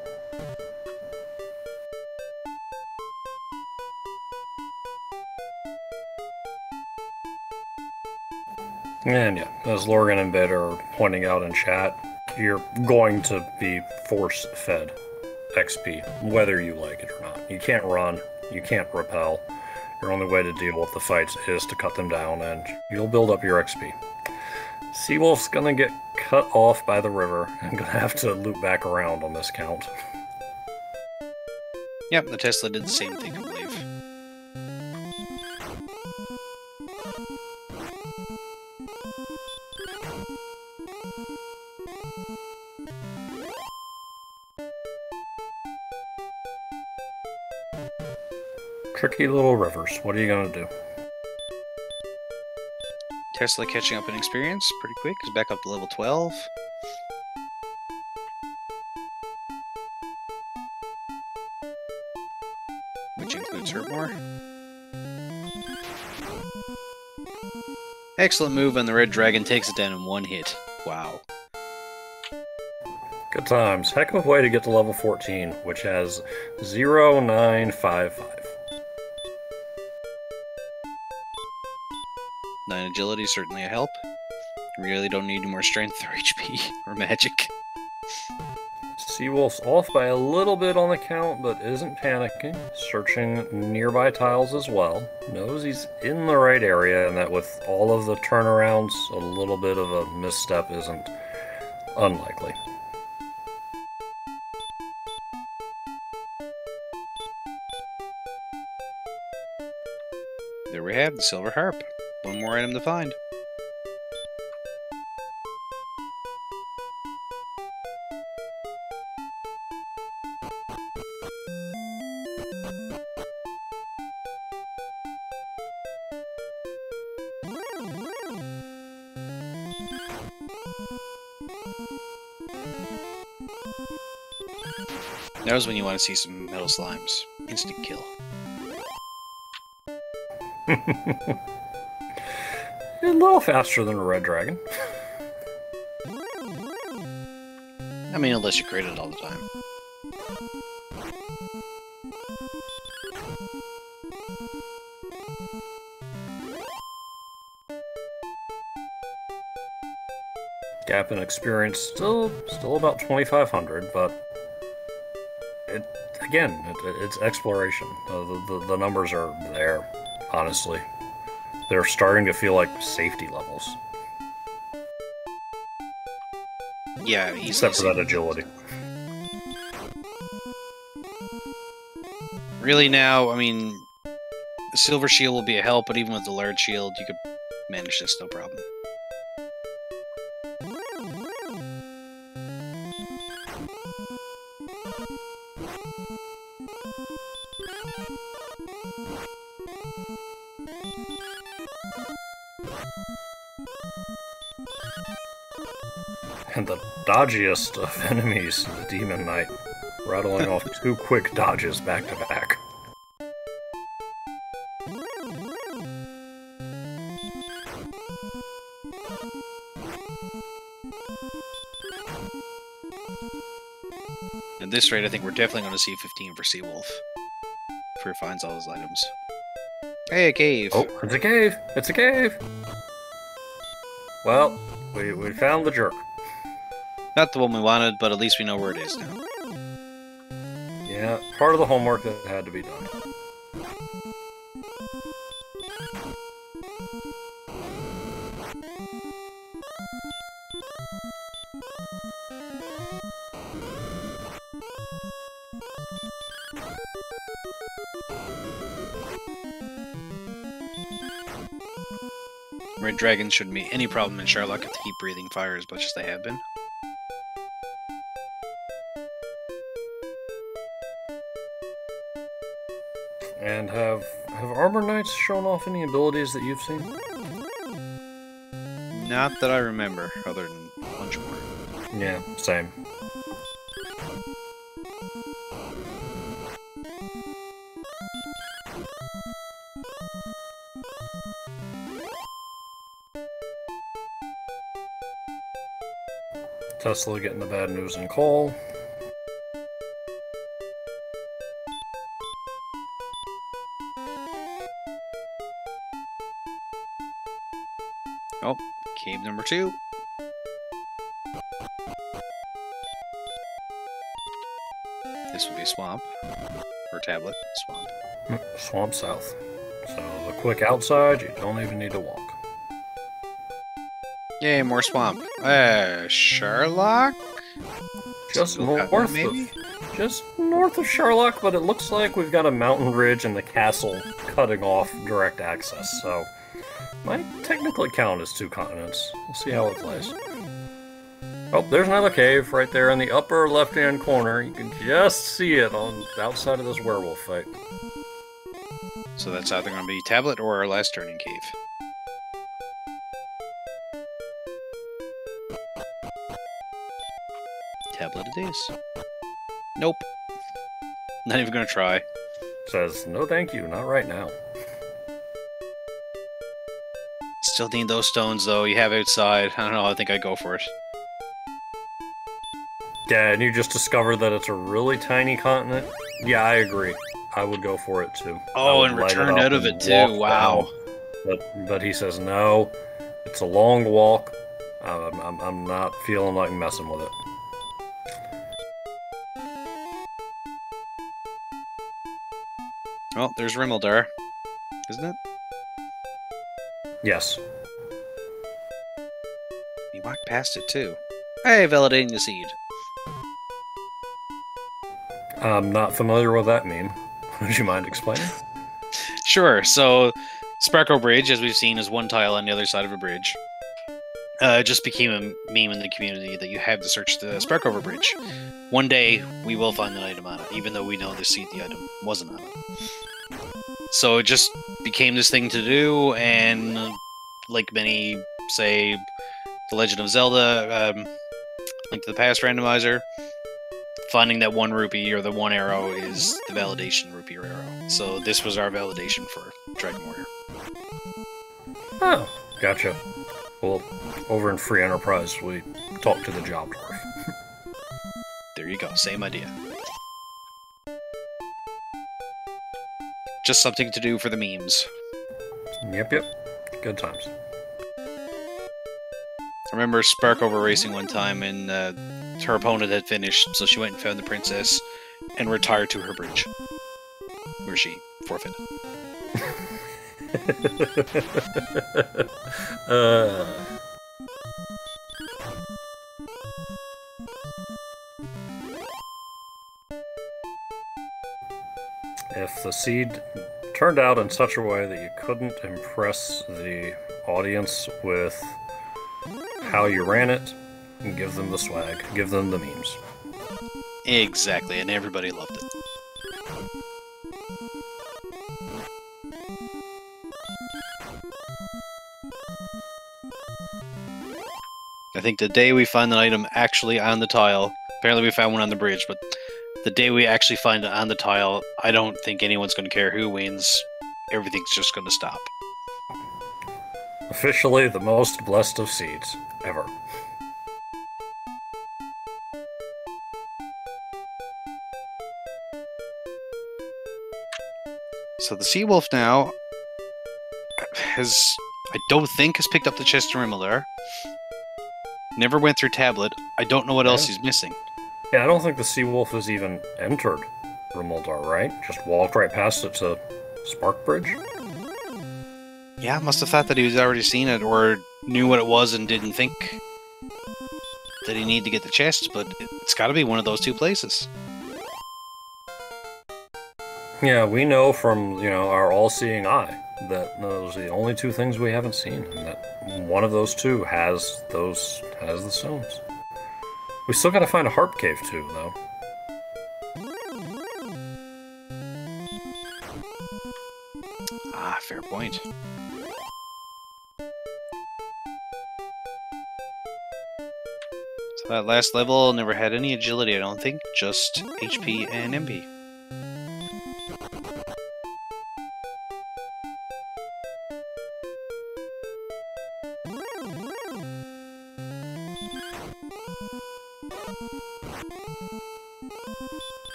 And yeah, as Lorgan and Bit are pointing out in chat, you're going to be force fed XP, whether you like it or not. You can't run, you can't repel. Your only way to deal with the fights is to cut them down, and you'll build up your XP. Seawolf's gonna get cut off by the river and gonna have to loop back around on this count. Yep, the Tesla did the same thing, tricky little rivers. What are you gonna do? Tesla catching up in experience pretty quick. He's back up to level 12. Which includes Hertmore. Excellent move on the Red Dragon, takes it down in one hit. Wow. Good times. Heck of a way to get to level 14, which has 0955. Agility, certainly a help. Really don't need any more strength or HP or magic. Seawolf's off by a little bit on the count, but isn't panicking. Searching nearby tiles as well. Knows he's in the right area, and that with all of the turnarounds, a little bit of a misstep isn't unlikely. There we have the Silver Harp. One more item to find. That was when you want to see some metal slimes. Instant kill. a little faster than a red dragon. I mean, unless you create it all the time. Gap in experience still still about 2500, but it again it, it's exploration. The, the, the numbers are there, honestly. They're starting to feel like safety levels. Yeah, easily Except for that agility. Really now, I mean, the silver shield will be a help, but even with the large shield, you could manage this no problem. Dodgiest of enemies, the Demon Knight, rattling off two quick dodges back to back. At this rate, I think we're definitely going to see 15 for Seawolf. If he finds all his items. Hey, a cave! Oh, it's a cave! It's a cave! Well, we, we found the jerk. Not the one we wanted, but at least we know where it is now. Yeah, part of the homework that had to be done. Red dragons shouldn't be any problem in Charlock if they keep breathing fire as much as they have been. And have have armor knights shown off any abilities that you've seen? Not that I remember, other than punch more. Yeah, same. Tesla getting the bad news in Kol. Number two. This would be swamp. Or tablet. Swamp. Swamp South. So the quick outside, you don't even need to walk. Yay, more swamp. Uh, Charlock? Just north maybe? of just north of Charlock, but it looks like we've got a mountain ridge and the castle cutting off direct access, so might technically count as two continents. We'll see how it plays. Oh, there's another cave right there in the upper left-hand corner. You can just see it on the outside of this werewolf fight. So that's either going to be tablet or our last turning cave. Tablet it is. Nope. Not even going to try. Says, no thank you, not right now. Still need those stones though. You have outside. I don't know. I think I'd go for it. Yeah, and you just discovered that it's a really tiny continent. Yeah, I agree. I would go for it too. Oh, and return out of it too. Wow. down. But but he says no. It's a long walk. I'm, I'm, I'm not feeling like messing with it. Well, there's Rimuldar, isn't it? Yes. You walked past it too. Hey, validating the seed. I'm not familiar with that meme. Would you mind explaining? Sure. So, Sparkle Bridge, as we've seen, is one tile on the other side of a bridge. Uh, it just became a meme in the community that you have to search the Sparkover Bridge. One day, we will find an item on it, even though we know the seed the item wasn't on it. So it just became this thing to do, and like many, say, The Legend of Zelda, um, Link to the Past randomizer, finding that one rupee or the one arrow is the validation rupee or arrow. So this was our validation for Dragon Warrior. Oh, gotcha. Well, over in Free Enterprise, we talk to the job dwarf. There you go, same idea. Just something to do for the memes. Yep, yep. Good times. I remember Spark over racing one time, and uh, her opponent had finished, so she went and found the princess and retired to her bridge, where she forfeited. uh, if the seed turned out in such a way that you couldn't impress the audience with how you ran it, give them the swag, give them the memes. Exactly, and everybody loved it. I think the day we find an item actually on the tile, apparently we found one on the bridge, but the day we actually find it on the tile, I don't think anyone's going to care who wins. Everything's just going to stop. Officially the most blessed of seeds ever. So the sea wolf now has, I don't think, has picked up the chest in Rimuldar. Never went through tablet. I don't know what else he's missing. Yeah, I don't think the sea wolf has even entered Rimuldar, right? Just walked right past it to Spark Bridge. Yeah, must have thought that he was already seen it or knew what it was and didn't think that he needed to get the chest, but it's got to be one of those two places. Yeah, we know from you know our all-seeing eye that those are the only two things we haven't seen, and that one of those two has those has the stones. We still got to find a harp cave too, though. Ah, fair point. So that last level never had any agility, I don't think, just HP and MP.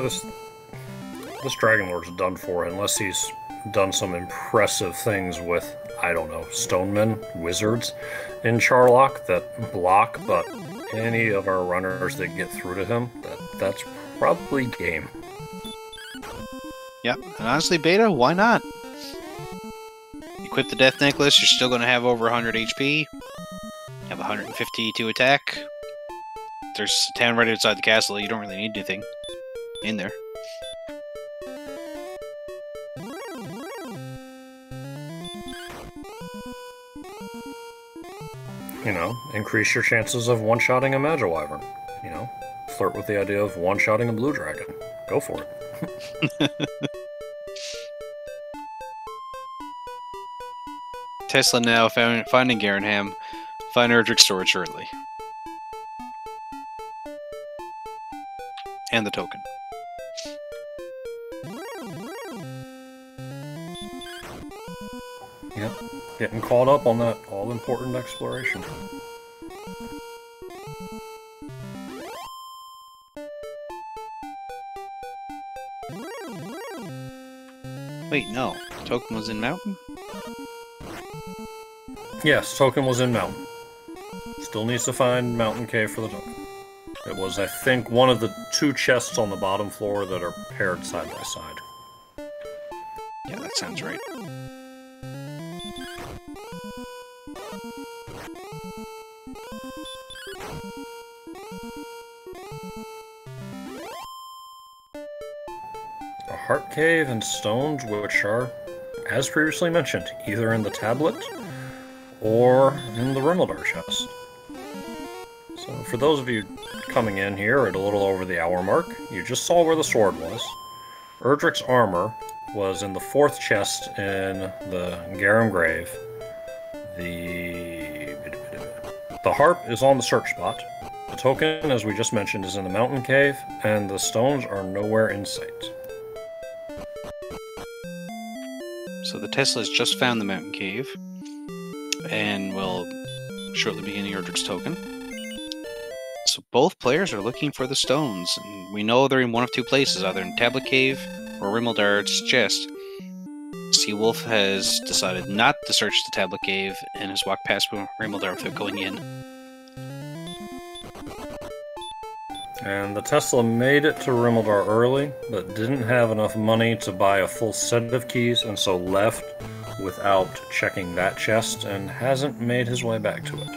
This this Dragon Lord's done for unless he's done some impressive things with I don't know stonemen, wizards in Charlock that block, but any of our runners that get through to him, that that's probably game. Yep, and honestly, Beta, why not? Equip the Death Necklace, you're still going to have over 100 HP. Have 150 to attack. There's a town right outside the castle, you don't really need anything in there. You know, increase your chances of one-shotting a Magiwyvern. You know, flirt with the idea of one-shotting a Blue Dragon. Go for it. Tesla now found, finding Garinham. Find Erdrick storage shortly. And the token. Getting caught up on that all important exploration. Wait, no. Token was in Mountain? Yes, token was in Mountain. Still needs to find Mountain Cave for the token. It was, I think, one of the two chests on the bottom floor that are paired side by side. Yeah, that sounds right. Heart cave and stones, which are, as previously mentioned, either in the tablet or in the Rimuldar chest. So, for those of you coming in here at a little over the hour mark, you just saw where the sword was. Erdrick's armor was in the fourth chest in the Garin's Grave. The the harp is on the search spot. The token, as we just mentioned, is in the mountain cave, and the stones are nowhere in sight. Tesla's just found the mountain cave, and will shortly begin Erdrick's token. So both players are looking for the stones, and we know they're in one of two places, either in Tablet Cave or Rimuldar's chest. Seawolf has decided not to search the Tablet Cave and has walked past Rimuldar without going in. And the Tesla made it to Rimuldar early, but didn't have enough money to buy a full set of keys, and so left without checking that chest, and hasn't made his way back to it.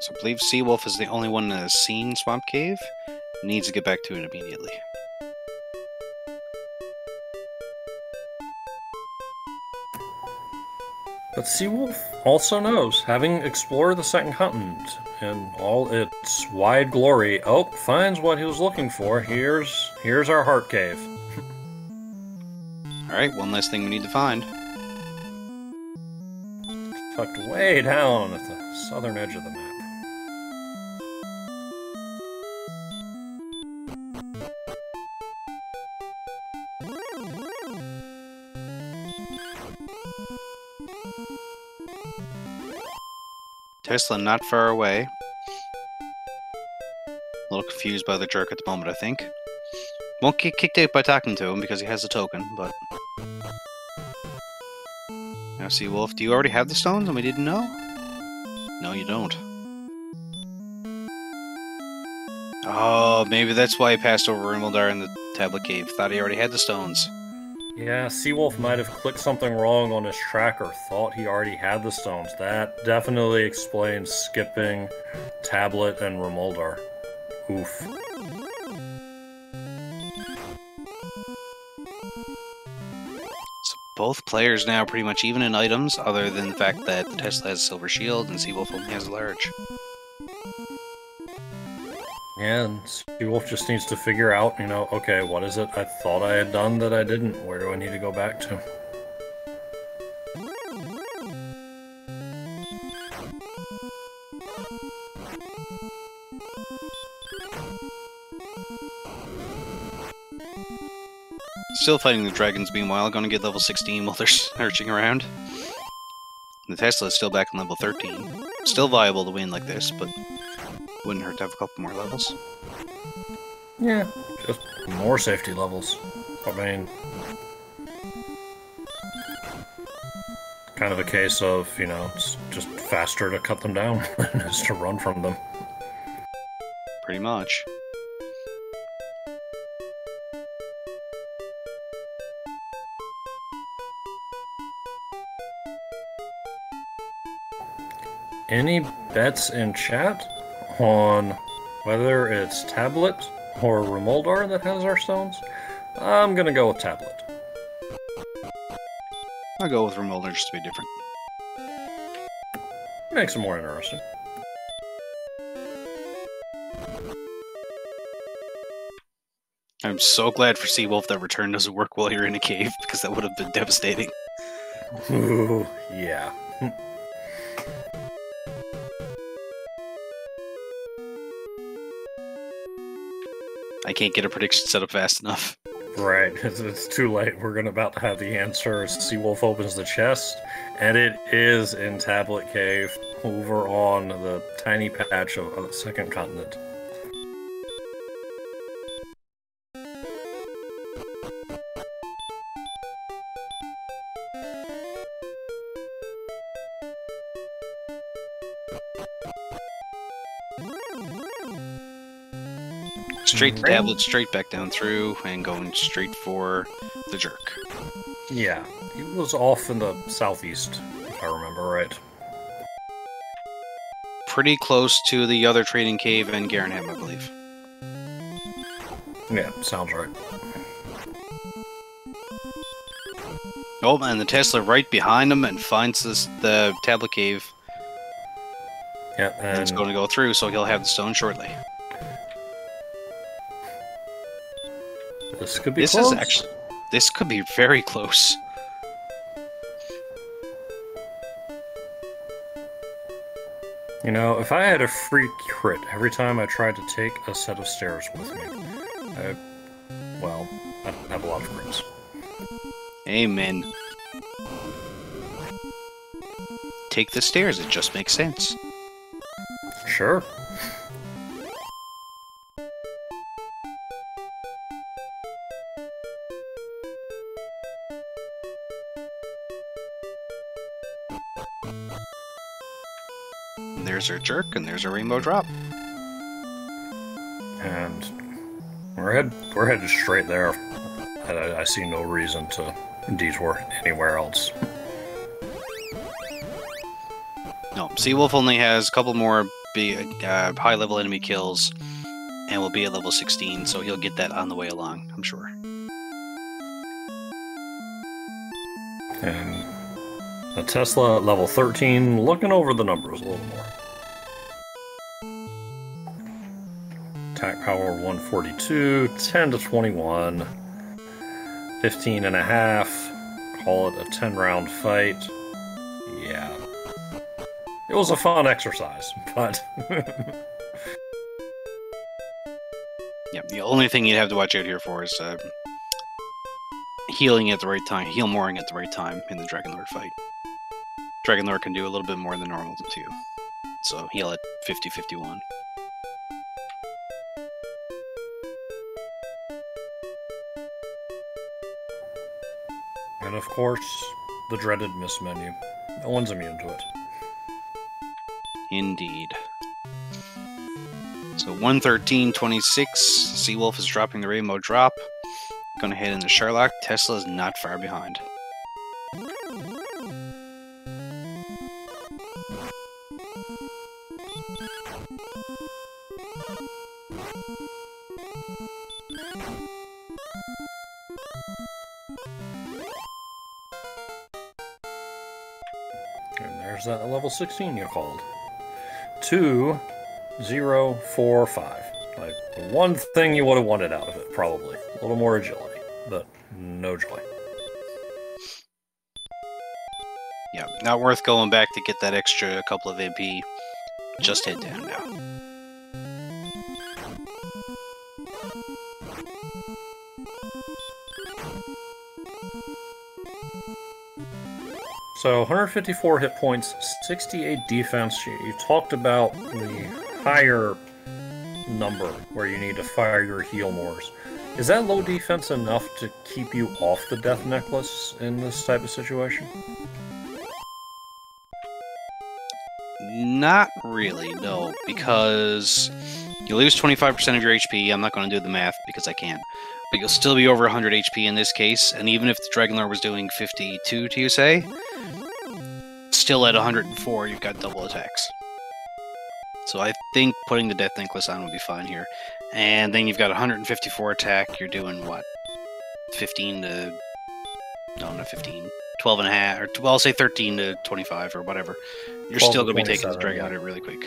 So I believe Seawolf is the only one that has seen Swamp Cave. Needs to get back to it immediately. But Seawolf also knows, having explored the second continent in all its wide glory, oh, finds what he was looking for. Here's here's our heart cave. Alright, one last thing we need to find. Tucked way down at the southern edge of the map. Tesla not far away. A little confused by the jerk at the moment, I think. Won't get kicked out by talking to him because he has a token, but... Now, see, Wolf, do you already have the stones and we didn't know? No, you don't. Oh, maybe that's why he passed over Rimuldar in the Tablet Cave. Thought he already had the stones. Yeah, Seawolf might have clicked something wrong on his tracker, thought he already had the stones. That definitely explains skipping Tablet and Rimuldar. Oof. So both players now pretty much even in items, other than the fact that Tesla has silver shield and Seawolf only has large. And Seawolf just needs to figure out, you know, okay, what is it I thought I had done that I didn't? Where do I need to go back to? Still fighting the dragons, meanwhile, gonna get level 16 while they're searching around. The Tesla is still back on level 13. Still viable to win like this, but wouldn't hurt to have a couple more levels. Yeah, just more safety levels. I mean, kind of a case of, you know, it's just faster to cut them down than it is to run from them. Pretty much. Any bets in chat on whether it's Tablet or Rimuldar that has our stones? I'm gonna go with tablet. I'll go with Rimuldar just to be different. Makes it more interesting. I'm so glad for Seawolf that return doesn't work while you're in a cave, because that would have been devastating. Ooh, yeah. Hmm. Can't get a prediction set up fast enough. Right, it's, too late. We're gonna about to have the answer. Seawolf opens the chest, and it is in Tablet Cave over on the tiny patch of, of the second continent. Straight to tablet, straight back down through, and going straight for the jerk. Yeah, he was off in the southeast, if I remember right. Pretty close to the other trading cave in Garinham, I believe. Yeah, sounds right. Oh, and the Tesla right behind him and finds this the tablet cave Yeah, and and it's going to go through, so he'll have the stone shortly. This could be This close. is actually this could be very close. You know, if I had a free crit every time I tried to take a set of stairs with me, I, well, I'd have a lot of crits. Amen. Take the stairs, it just makes sense. Sure. There's our jerk, and there's our rainbow drop. And we're head we're headed straight there. I, I see no reason to detour anywhere else. No, Seawolf only has a couple more uh, high level enemy kills, and will be at level 16, so he'll get that on the way along, I'm sure. And a Tesla at level 13, looking over the numbers a little more. Attack power 142, 10 to 21, 15 and a half. Call it a 10 round fight. Yeah. It was a fun exercise, but Yeah, the only thing you'd have to watch out here for is uh, healing at the right time, heal mooring at the right time in the Dragonlord fight. Dragonlord can do a little bit more than normal too. So heal at 50 51. And of course, the dreaded miss menu. No one's immune to it. Indeed. So 113.26, Seawolf is dropping the Rainbow Drop. Gonna head into Charlock. Tesla is not far behind. Level 16 you're called. Two, zero, four, five. Like the one thing you would have wanted out of it, probably. A little more agility, but no joy. Yeah, not worth going back to get that extra couple of MP. Just head down now. So 154 hit points, 68 defense. You, you talked about the higher number where you need to fire your heal mores. Is that low defense enough to keep you off the death necklace in this type of situation? Not really, no, because you lose 25% of your HP. I'm not going to do the math because I can't. But you'll still be over 100 HP in this case, and even if the Dragonlord was doing 52 to you, say, still at 104, you've got double attacks. So I think putting the Death Necklace on would be fine here. And then you've got 154 attack, you're doing what? 15 to. No, not 15. 12 and a half, or well, I'll say 13 to 25 or whatever. You're still going to be taking the 27, drag yeah. out it really quick.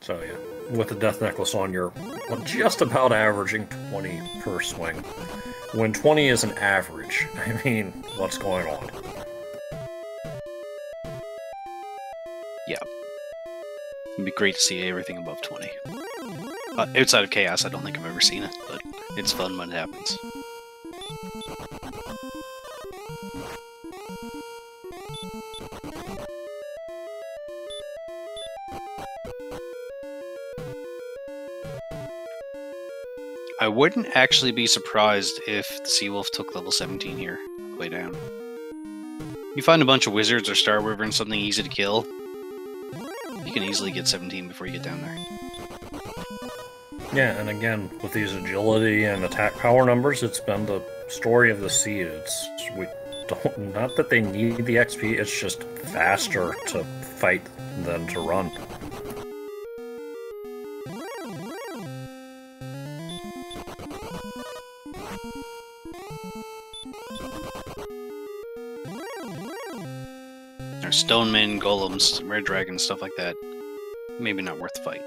So yeah, with the death necklace on, you're just about averaging 20 per swing. When 20 is an average, I mean, what's going on? Be great to see everything above 20. Uh, outside of Chaos, I don't think I've ever seen it, but it's fun when it happens. I wouldn't actually be surprised if the Seawolf took level 17 here, way down. You find a bunch of wizards or Star Wyverns something easy to kill, can easily get 17 before you get down there. Yeah, and again, with these agility and attack power numbers, it's been the story of the seed. It's we don't not that they need the XP, it's just faster to fight than to run. There's stonemen, golems, red dragons, stuff like that. Maybe not worth the fight.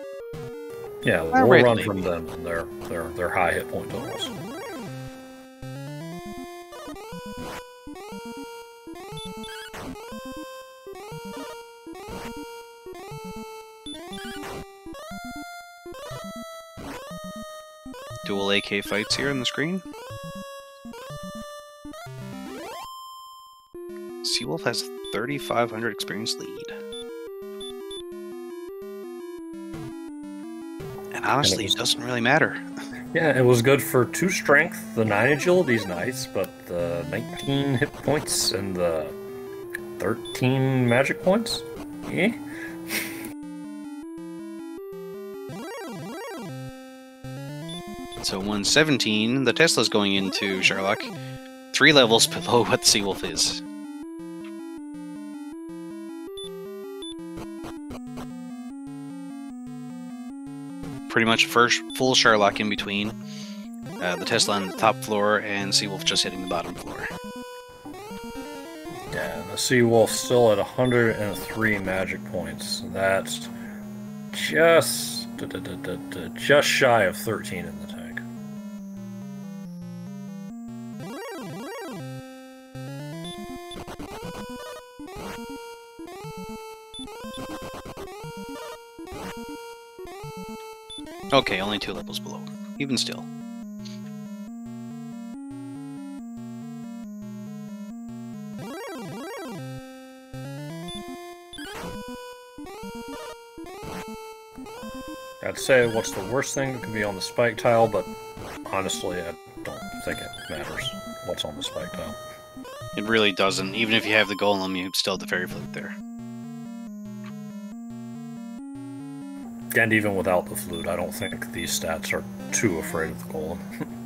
Yeah, we'll right, run from them and their their their high hit point totals. Dual AK fights here on the screen. Seawolf has 3,500 experience lead. Honestly, was- it doesn't really matter. Yeah, it was good for two strength, the nine agility is nice, but the 19 hit points and the 13 magic points, eh? So 117, the Tesla's going into Charlock, three levels below what the Seawolf is. Pretty much first full Charlock in between. Uh, the Tesla on the top floor and Seawolf just hitting the bottom floor. Yeah, the Sea Wolf still at 103 magic points. That's just just shy of 13 in the Okay, only two levels below. Even still. I'd say what's the worst thing that can be on the spike tile, but honestly, I don't think it matters what's on the spike tile. It really doesn't. Even if you have the golem, you still have the fairy flute there. And even without the flute, I don't think these stats are too afraid of the golem.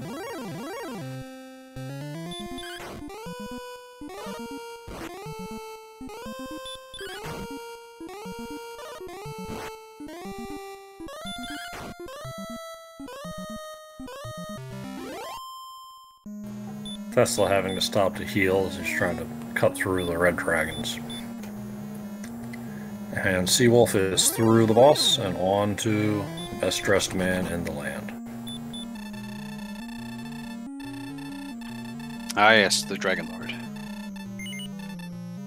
Tesla having to stop to heal as he's trying to cut through the red dragons. And Seawolf is through the boss and on to the best dressed man in the land. Ah, yes, the Dragon Lord.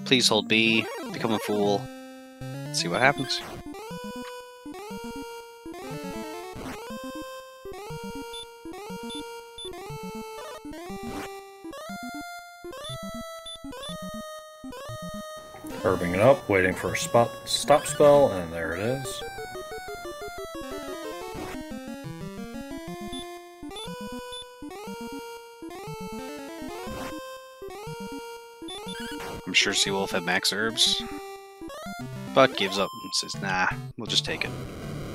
Please hold B, become a fool, see what happens. Herbing it up, waiting for a spot stop spell, and there it is. I'm sure Seawolf had max herbs, but gives up and says, nah, we'll just take it.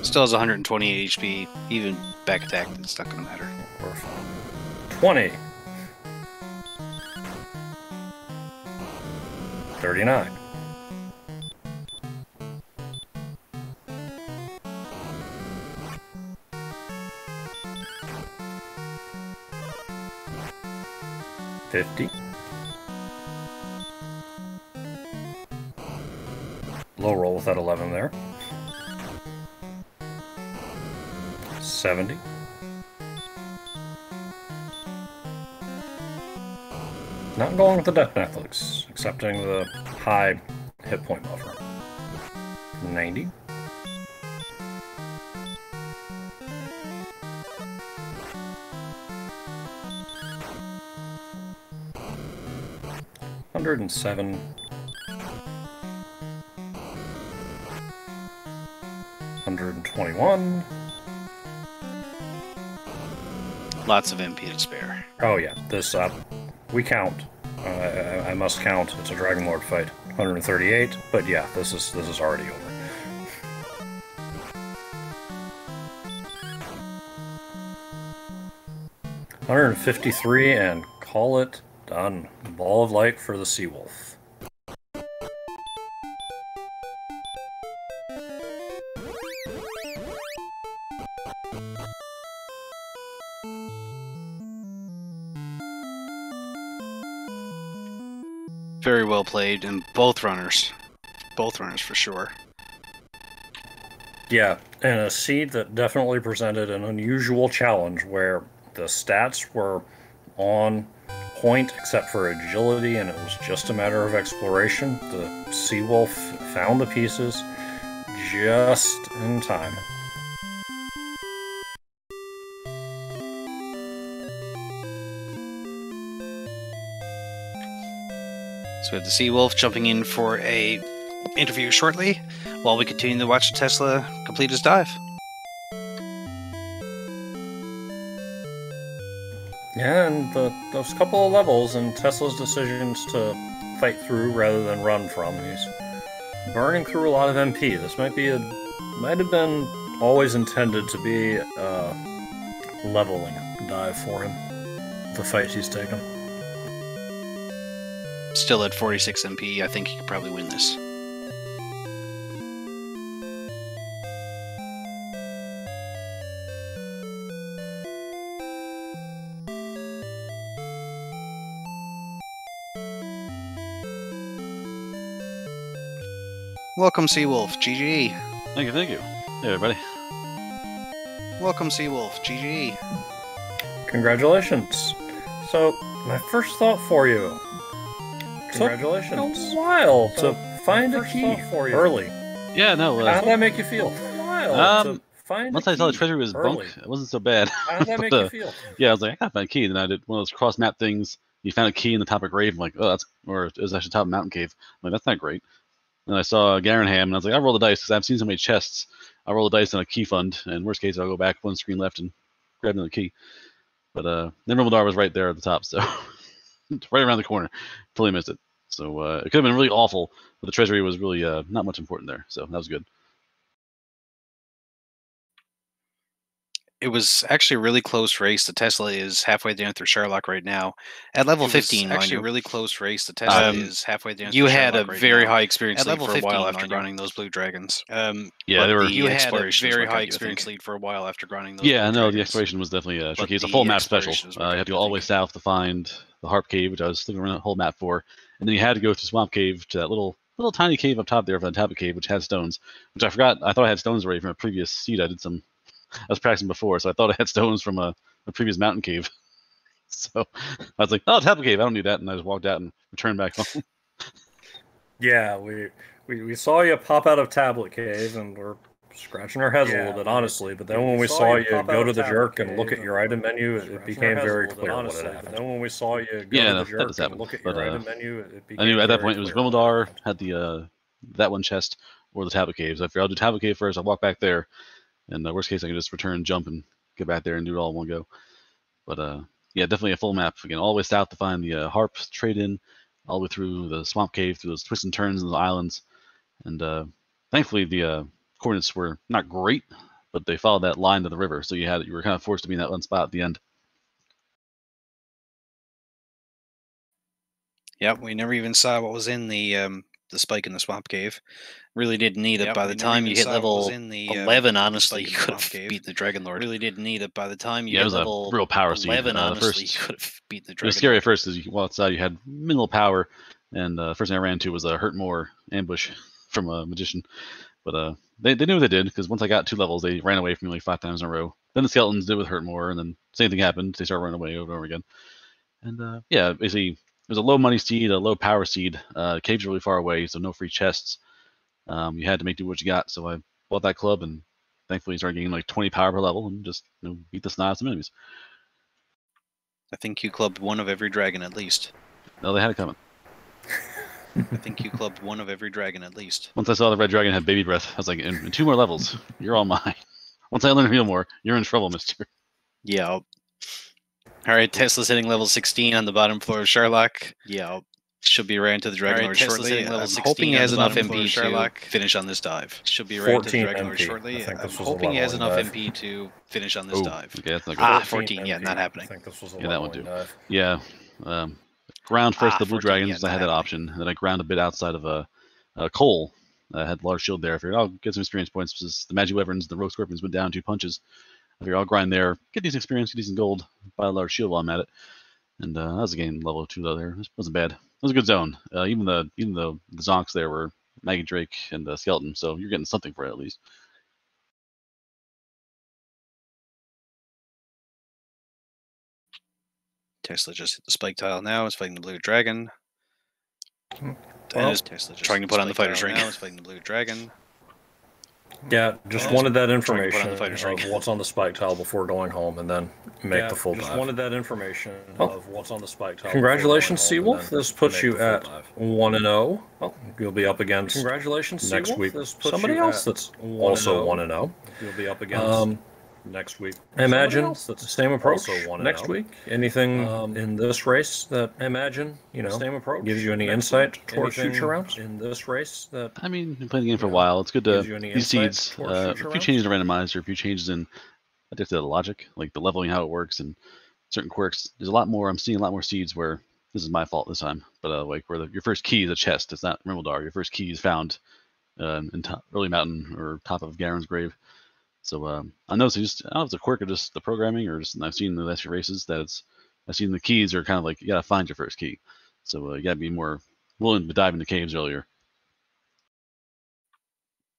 Still has 128 HP, even back attack, it's not gonna matter. 20. 39. 50. Low roll with that 11 there. 70. Not going with the Death Necklace, accepting the high hit point buffer. 90. Hundred and seven. Hundred and twenty-one. Lots of MP to spare. Oh yeah, this uh, we count. Uh, I, I must count. It's a Dragon Lord fight. 138, but yeah, this is this is already over. Hundred and fifty-three, and call it done. Ball of light for the Seawolf. Very well played, and both runners. Both runners for sure. Yeah, and a seed that definitely presented an unusual challenge where the stats were on point except for agility, and it was just a matter of exploration. The Seawolf found the pieces just in time. So we have the Seawolf jumping in for a interview shortly, while we continue to watch Tesla complete his dive. The, those couple of levels and Tesla's decisions to fight through rather than run from. He's burning through a lot of MP. This might be a might have been always intended to be a leveling dive for him. The fight he's taken. Still at 46 MP, I think he could probably win this. Welcome, Seawolf. GG. Thank you, thank you. Hey, everybody. Welcome, Seawolf. GG. Congratulations. So, my first thought for you. Congratulations. Took a while to find a key for you early. Yeah, no. How Uh, did that make you feel? A while Um, to find once I saw the key treasury was early. bunk, it wasn't so bad. How did that make But, you uh, feel? Yeah, I was like, I gotta find a key. And Then I did one of those cross map things. You found a key in the top of a grave. I'm like, oh, that's, or it was actually top of a mountain cave. I'm like, that's not great. And I saw Garinham, and I was like, I roll the dice because I've seen so many chests. I roll the dice on a key fund, and worst case, I'll go back one screen left and grab another key. But uh, Rimuldar was right there at the top, so right around the corner. Totally missed it. So uh, it could have been really awful, but the treasury was really uh, not much important there, so that was good. It was actually a really close race. The Tesla is halfway down through Charlock right now. At level It 15, mind actually a really close race. The Tesla Um, is halfway down You through had a right very now. high experience At lead level for a while after you. grinding those blue dragons. Um, Yeah, but they were. the You had a very high got you, I think. experience lead for a while after grinding those. Yeah, blue no, the dragons. exploration was definitely uh, But tricky. It's a full map special. exploration Uh, you got had to go all the way south to find the Harp Cave, which I was looking around the whole map for, and then you had to go through Swamp Cave to that little little tiny cave up top there for the Tablet Cave, which had stones, which I forgot. I thought I had stones already from a previous seed. I did some. I was practicing before, so I thought I had stones from a, a previous mountain cave. so I was like, "Oh, Tablet Cave, I don't need that," and I just walked out and returned back home. Yeah, we, we we saw you pop out of Tablet Cave, and we're scratching our heads a little bit, honestly. But then we when we saw saw you you go to the jerk and look at your item menu, it, it scratching our became very little bit, clear what had happened. Then when we saw you go Yeah, to no, the that jerk does and happen, look at but, your uh, item menu, it, it became I knew at that point it was clear what Rimuldar happened. had the uh, that one chest or the Tablet Cave. So I figured I'll do Tablet Cave first. I'll walk back there, and uh, worst case I can just return, jump, and get back there and do it all in one go. But uh, yeah, definitely a full map again, all the way south to find the uh, Harp trade in, all the way through the Swamp Cave, through those twists and turns and the islands, and uh, thankfully the uh, coordinates were not great, but they followed that line to the river, so you had you were kind of forced to be in that one spot at the end. Yep, we never even saw what was in the um, the spike in the swamp cave. Really didn't need it Yep, by the time you hit saw what was level in the, uh, 11. Honestly, you could have beat the Dragon Lord. Really didn't need it by the time you Yeah, it hit was a level real power seed. 11. Uh, honestly, first- you could have beaten the dragon. It was scary at first as you well outside. You had minimal power, and uh, first thing I ran to was a hurt more ambush from a magician. But uh, they, they knew what they did because once I got two levels, they ran away from me like five times in a row. Then the skeletons did with hurt more, and then same thing happened. They started running away over and over again. And uh, yeah, basically it was a low money seed, a low power seed. Uh, caves are really far away, so no free chests. Um, you had to make do what you got. So I bought that club, and thankfully started getting like 20 power per level, and just you know, beat the snot out of some enemies. I think you clubbed one of every dragon at least. No, they had it coming. I think you clubbed one of every dragon at least. Once I saw the red dragon had baby breath, I was like, in, in two more levels, you're all mine. Once I learn to heal more, you're in trouble, mister. Yeah. All right, Tesla's hitting level 16 on the bottom floor of Charlock. Yeah. She'll be right into the Dragon Alright, Lord Tesla's shortly. level I'm hoping he has enough MP of to finish on this dive. She'll be right into the 14 Dragon Lord shortly. I think I'm this was a hoping he has enough dive. MP to finish on this Oh, dive. okay, that's not good. Ah, 14, yeah, not happening. I think this was a Yeah, that one leveling too. dive. Yeah. Um, ground first Ah, the blue 14, yeah, dragons. I not had that option. And then I ground a bit outside of a, a Kol. I had a large shield there. I figured I'll get some experience points because the Magiwyverns, the rogue scorpions went down two punches. I figured I'll grind there, get decent experience, get decent gold, buy a large shield while I'm at it. And uh, that was a game level two though. There, it wasn't bad. It was a good zone. Uh, even the even the, the zonks there were Magidrakee and the skeleton, so you're getting something for it at least. Tesla just hit the spike tile now. Is fighting the blue dragon. Hmm. And Well, Tesla just trying to put on the fighter's ring. Now is fighting the blue dragon. Yeah, just wanted that trying to put on information the of what's on the spike tile before going home, and then make Yeah, the full just dive. wanted that information Well, of what's on the spike tile. Congratulations, Seawolf. This puts you at dive. one and zero. Well, you'll be up against Congratulations, next Seawolf. week. This puts Somebody else at that's one and also oh. one and zero. You'll be up against Um, next week. Imagine Somebody else the same approach also one next oh. week. Anything Um, in this race that imagine you know Same approach. gives you any insight week. towards Anything future rounds? in this race that I mean, been playing the game for a while. It's good to Gives these seeds. Uh, a few rounds? changes in randomizer, a few changes in adaptive to the logic, like the leveling, how it works, and certain quirks. There's a lot more. I'm seeing a lot more seeds where this is my fault this time, but uh, like where the, your first key is a chest. It's not Rimuldar. Your first key is found um, in top, early mountain or top of Garin's grave. So um, I know it's just I don't know if it's a quirk or just the programming or just I've seen in the last few races that it's I've seen the keys are kind of like you gotta find your first key. So uh, you gotta be more willing to dive into caves earlier.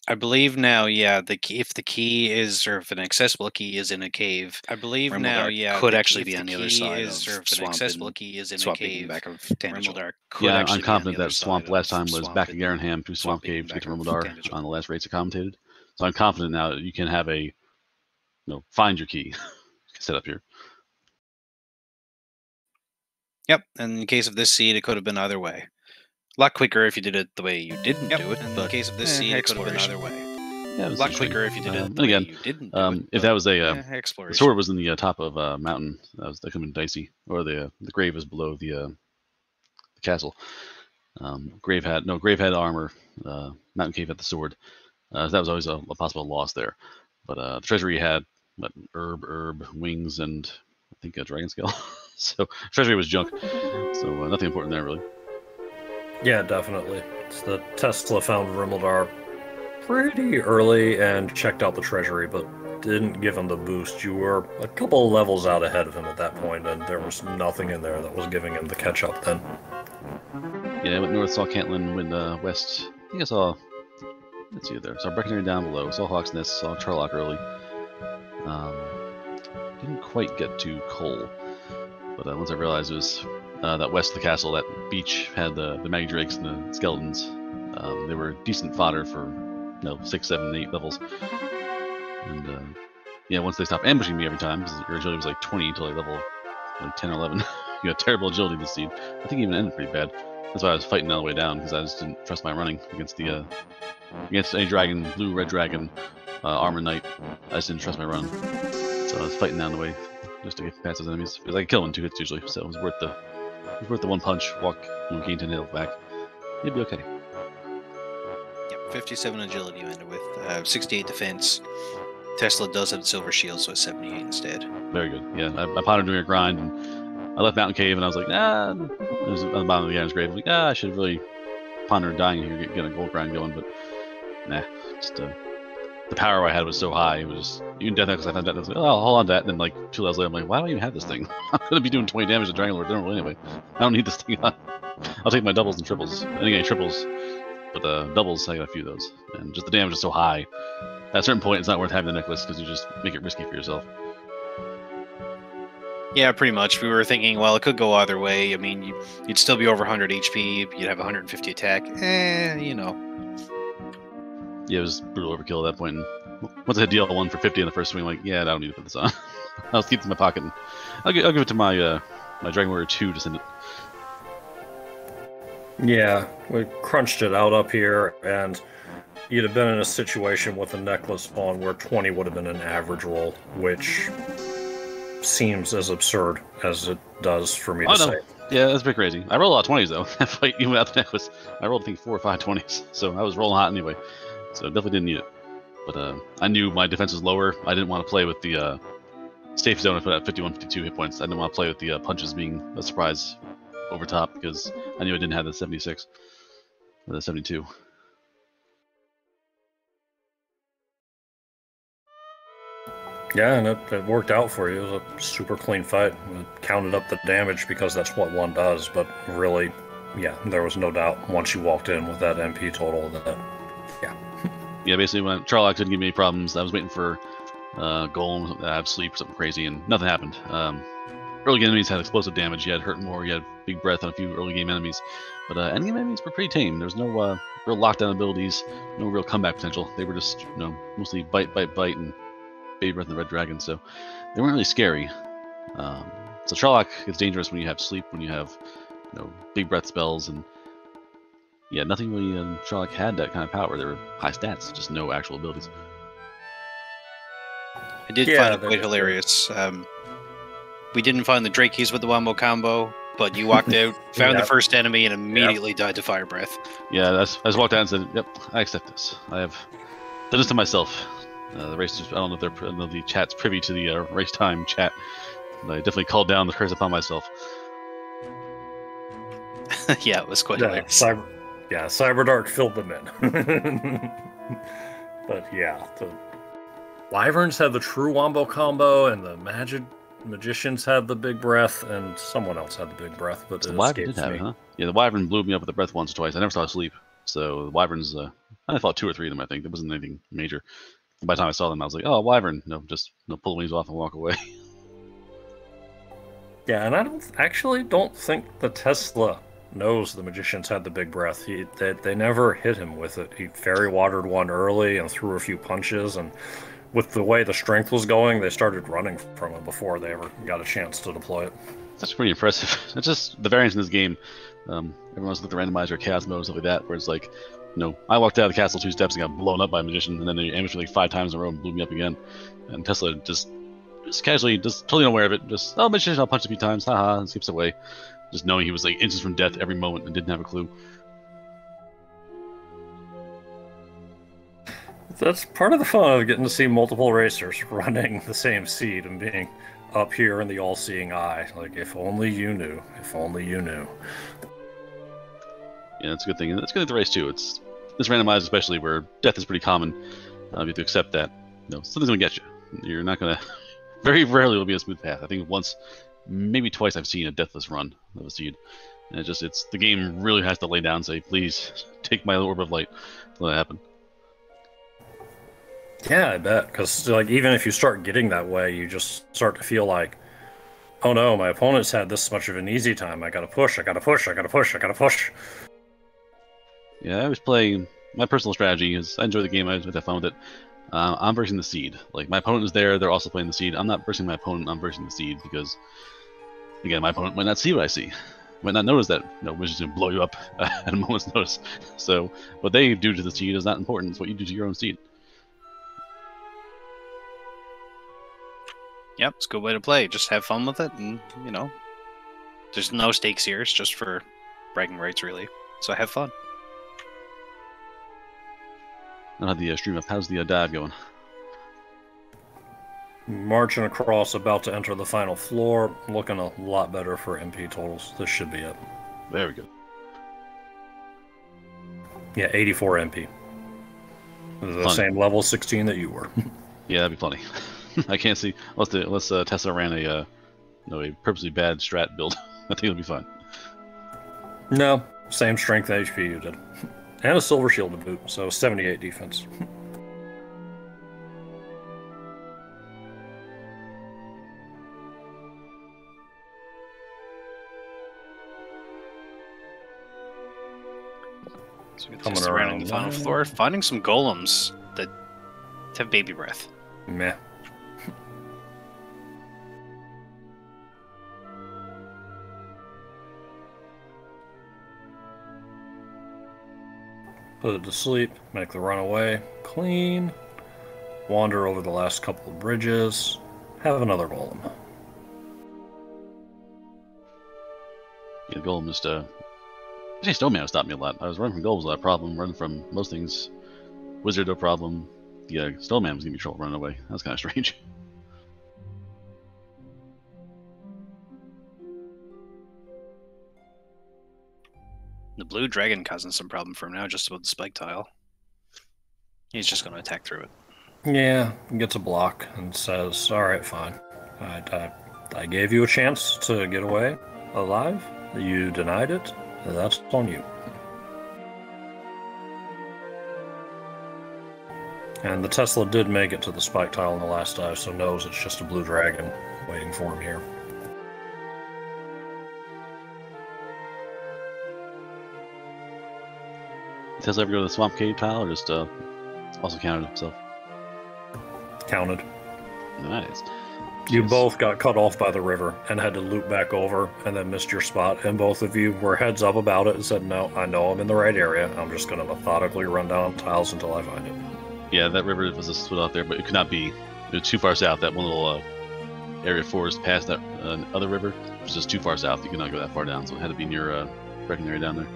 I believe now, yeah, the key, if the key is or if an accessible key is in a cave, I believe now, yeah, could actually be on the other side is, of or if an Swamp accessible key is in a cave. back of Tantegel. Could yeah, actually I'm confident that Swamp last time was back in and Garinham through Swamp, cave to get to back of Rimuldar Tantegel. on the last rates accommodated. So I'm confident now that you can have a you know, find your key set up here. Yep, and in case of this seed, it could have been either way. A lot quicker if you did it the way you didn't Yep, do it, and in but case of this eh, seed, it could have been either way. Yeah, A lot quicker if you did it Um, and again, you didn't Um, it. if that was a uh, eh, the sword was in the uh, top of a uh, mountain, that was that could have been dicey, or the uh, the grave is below the uh, the castle. Um, grave had no grave had armor. Uh, mountain cave had the sword. Uh, that was always a, a possible loss there. But uh, the treasury had what, herb, herb, wings, and I think a dragon scale. so treasury was junk. So uh, nothing important there really. Yeah, definitely. It's the Tesla found Rimuldar pretty early and checked out the treasury, but didn't give him the boost. You were a couple levels out ahead of him at that point, and there was nothing in there that was giving him the catch up then. Yeah, I went north, saw Cantlin, went uh, west. I think I saw. Let's see there. Saw Brecconary down below. Saw Hauksness. Saw Charlock early. Um, didn't quite get to Kol, but uh, once I realized it was uh, that west of the castle, that beach had the the Magidrakees and the skeletons. Um, they were decent fodder for you know six, seven, eight levels. And uh, yeah, once they stopped ambushing me every time, because your agility was like 20 until like level like 10 or 11. you had terrible agility this seed. I think it even ended pretty bad. That's why I was fighting all the way down because I just didn't trust my running against the uh, against any dragon, blue, red dragon, uh, armor knight. I just didn't trust my run, so I was fighting down the way just to get past those enemies. Because I could kill them in two hits usually, so it was worth the it was worth the one punch. Walk, you know, gain ten health back. You'd be okay. Yep, 57 agility you ended with, uh, 68 defense. Tesla does have a silver shield, so it's 78 instead. Very good. Yeah, I, I pondered doing a grind, and I left Mountain Cave, and I was like, nah. It was on the bottom of the guy's grave. I was like, ah, I should really Ponder dying here, get, get a gold grind going, but nah, just uh, the power I had was so high. It was just even Death Necklace. I found out I was like, oh, I'll hold on to that. And then like two hours later, I'm like, why do I even have this thing? I'm gonna be doing 20 damage to Dragon Lord General anyway. I don't need this thing on. I'll take my doubles and triples. I get any triples, but uh, doubles I got a few of those, and just the damage is so high. At a certain point, it's not worth having the necklace because you just make it risky for yourself. Yeah, pretty much. We were thinking, well, it could go either way. I mean, you, you'd still be over 100 HP. You'd have 150 attack. Eh, you know. Yeah, it was brutal overkill at that point. And once I had DL one for 50 in the first swing, like, yeah, I don't need to put this on. I'll keep it in my pocket. And I'll, give, I'll give it to my uh, my Dragon Warrior 2 to send it. Yeah, we crunched it out up here, and you'd have been in a situation with a necklace on where 20 would have been an average roll, which seems as absurd as it does for me Oh, to no. say. Yeah, that's a bit crazy. I rolled a lot of 20s though. That fight, even without the necklace, I rolled I think four or five 20s, so I was rolling hot anyway. So definitely didn't need it. But uh, I knew my defense was lower. I didn't want to play with the uh, safe zone if it had 51, 52 hit points. I didn't want to play with the uh, punches being a surprise over top because I knew I didn't have the 76 or the 72. Yeah, and it, it worked out for you. It was a super clean fight. It counted up the damage because that's what one does, but really, yeah, there was no doubt once you walked in with that MP total that, Yeah, basically when Charlock didn't give me any problems, I was waiting for uh, Golem to have sleep or something crazy, and nothing happened. Um, early game enemies had explosive damage. You had Hurt More, you had Big Breath on a few early game enemies, but uh, end game enemies were pretty tame. There was no uh, real lockdown abilities, no real comeback potential. They were just, you know, mostly bite, bite, bite, and Baby Breath and the Red Dragon, so they weren't really scary. Um, so Charlock is dangerous when you have sleep, when you have, you know, Big Breath spells, and yeah, nothing really in Charlock had that kind of power. There were high stats, just no actual abilities. I did Yeah, find it quite hilarious. Um, we didn't find the Drakees with the Wombo combo, but you walked out, found Yep. the first enemy, and immediately died to fire breath. Yeah, that's, I just walked out and said, "Yep, I accept this. I have done this to myself." Uh, the race, I don't know if they're, know the chat's privy to the uh, race time chat. But I definitely called down the curse upon myself. yeah, it was quite yeah, hilarious. Cyber, yeah, Cyberdark filled them in. but yeah, the Wyverns had the true Wombo combo, and the Magic Magicians had the big breath, and someone else had the big breath, but The wyvern did have me. it, huh? Yeah, the wyvern blew me up with the breath once or twice. I never saw it sleep. So the wyverns, uh, I fought two or three of them. I think there wasn't anything major. And by the time I saw them, I was like, "Oh, wyvern!" No, just no, pull the wings off and walk away. Yeah, and I don't actually don't think the Tesla knows the magicians had the big breath. He, they, they never hit him with it. He fairy watered one early and threw a few punches, and with the way the strength was going, they started running from him before they ever got a chance to deploy it. That's pretty impressive. It's just the variance in this game. Um, everyone's with the randomizer, chaos mode, stuff like that, where it's like, you know, I walked out of the castle two steps and got blown up by a magician, and then they ambushed me like five times in a row and blew me up again. And Tesla just, just casually, just totally unaware of it, just, oh, magician, I'll punch a few times, haha, and skips away. Just knowing he was like inches from death every moment and didn't have a clue. That's part of the fun of getting to see multiple racers running the same seed and being up here in the all-seeing eye. Like, if only you knew. If only you knew. Yeah, that's a good thing. And that's good at the race too. It's this randomized, especially where death is pretty common. Uh, you have to accept that. You know, something's gonna get you. You're not gonna. Very rarely will be a smooth path. I think once, maybe twice, I've seen a deathless run of a seed, and it just it's the game really has to lay down and say, please take my orb of light to let that happen. Yeah, I bet. Because like even if you start getting that way, you just start to feel like, oh no, my opponent's had this much of an easy time. I gotta push. I gotta push. I gotta push. I gotta push. Yeah, I was playing. My personal strategy is I enjoy the game. I have fun with it. Uh, I'm versing the seed. Like my opponent is there, they're also playing the seed. I'm not versing my opponent. I'm versing the seed because, again, my opponent might not see what I see. Might not notice that you know, Wizard's gonna blow you up at a moment's notice. So what they do to the seed is not important. It's what you do to your own seed. Yep, it's a good way to play. Just have fun with it, and you know, there's no stakes here. It's just for bragging rights, really. So have fun. I don't have the uh, stream up. How's the uh, dive going? Marching across, about to enter the final floor. Looking a lot better for MP totals. This should be it. Very good. Yeah, 84 MP. The Fun. same level 16 that you were. Yeah, that'd be plenty. I can't see unless the, unless uh, Tesla ran a uh, no a purposely bad strat build. I think it'll be fine. no, same strength HP you did. And a silver shield to boot, so 78 defense. So we Coming test around in around the final there. floor, finding some golems that have baby breath. Meh. Put it to sleep, make the runaway clean, wander over the last couple of bridges, have another golem. Yeah, Golem just uh, I say Snowman stopped me a lot. I was running from Golems without a problem. Running from most things, Wizard no problem. Yeah, Snowman was giving me trouble running away. That was kind of strange. The blue dragon causing some problem for him now, just about the spike tile. He's just going to attack through it. Yeah, gets a block and says, "All right, fine. I, I, I gave you a chance to get away alive. You denied it. That's on you." And the Tesla did make it to the spike tile in the last dive, so knows it's just a blue dragon waiting for him here. Does ever go to the Swamp Cave tile or just uh, also counted himself? Counted. Nice. You Yes. both got cut off by the river and had to loop back over and then missed your spot. And both of you were heads up about it and said, No, I know I'm in the right area. I'm just going to methodically run down tiles until I find it. Yeah, that river was a split out there, but it could not be. It was too far south. That one little uh, area forest past that uh, other river was just too far south. You could not go that far down, so it had to be near uh, wrecking area down there.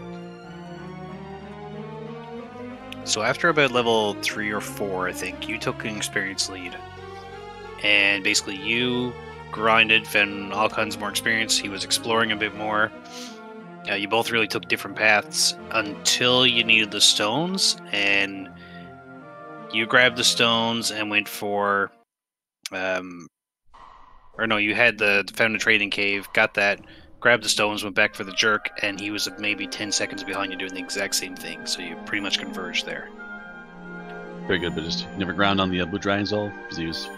So after about level three or four, I think you took an experience lead, and basically you grinded, all kinds more experience. He was exploring a bit more. Uh, you both really took different paths until you needed the stones, and you grabbed the stones and went for, um, or no, you had the found a trading cave, got that, grabbed the stones, went back for the jerk, and he was maybe 10 seconds behind you doing the exact same thing. So you pretty much converged there. Very good, but just never ground on the uh, blue dragons all because he was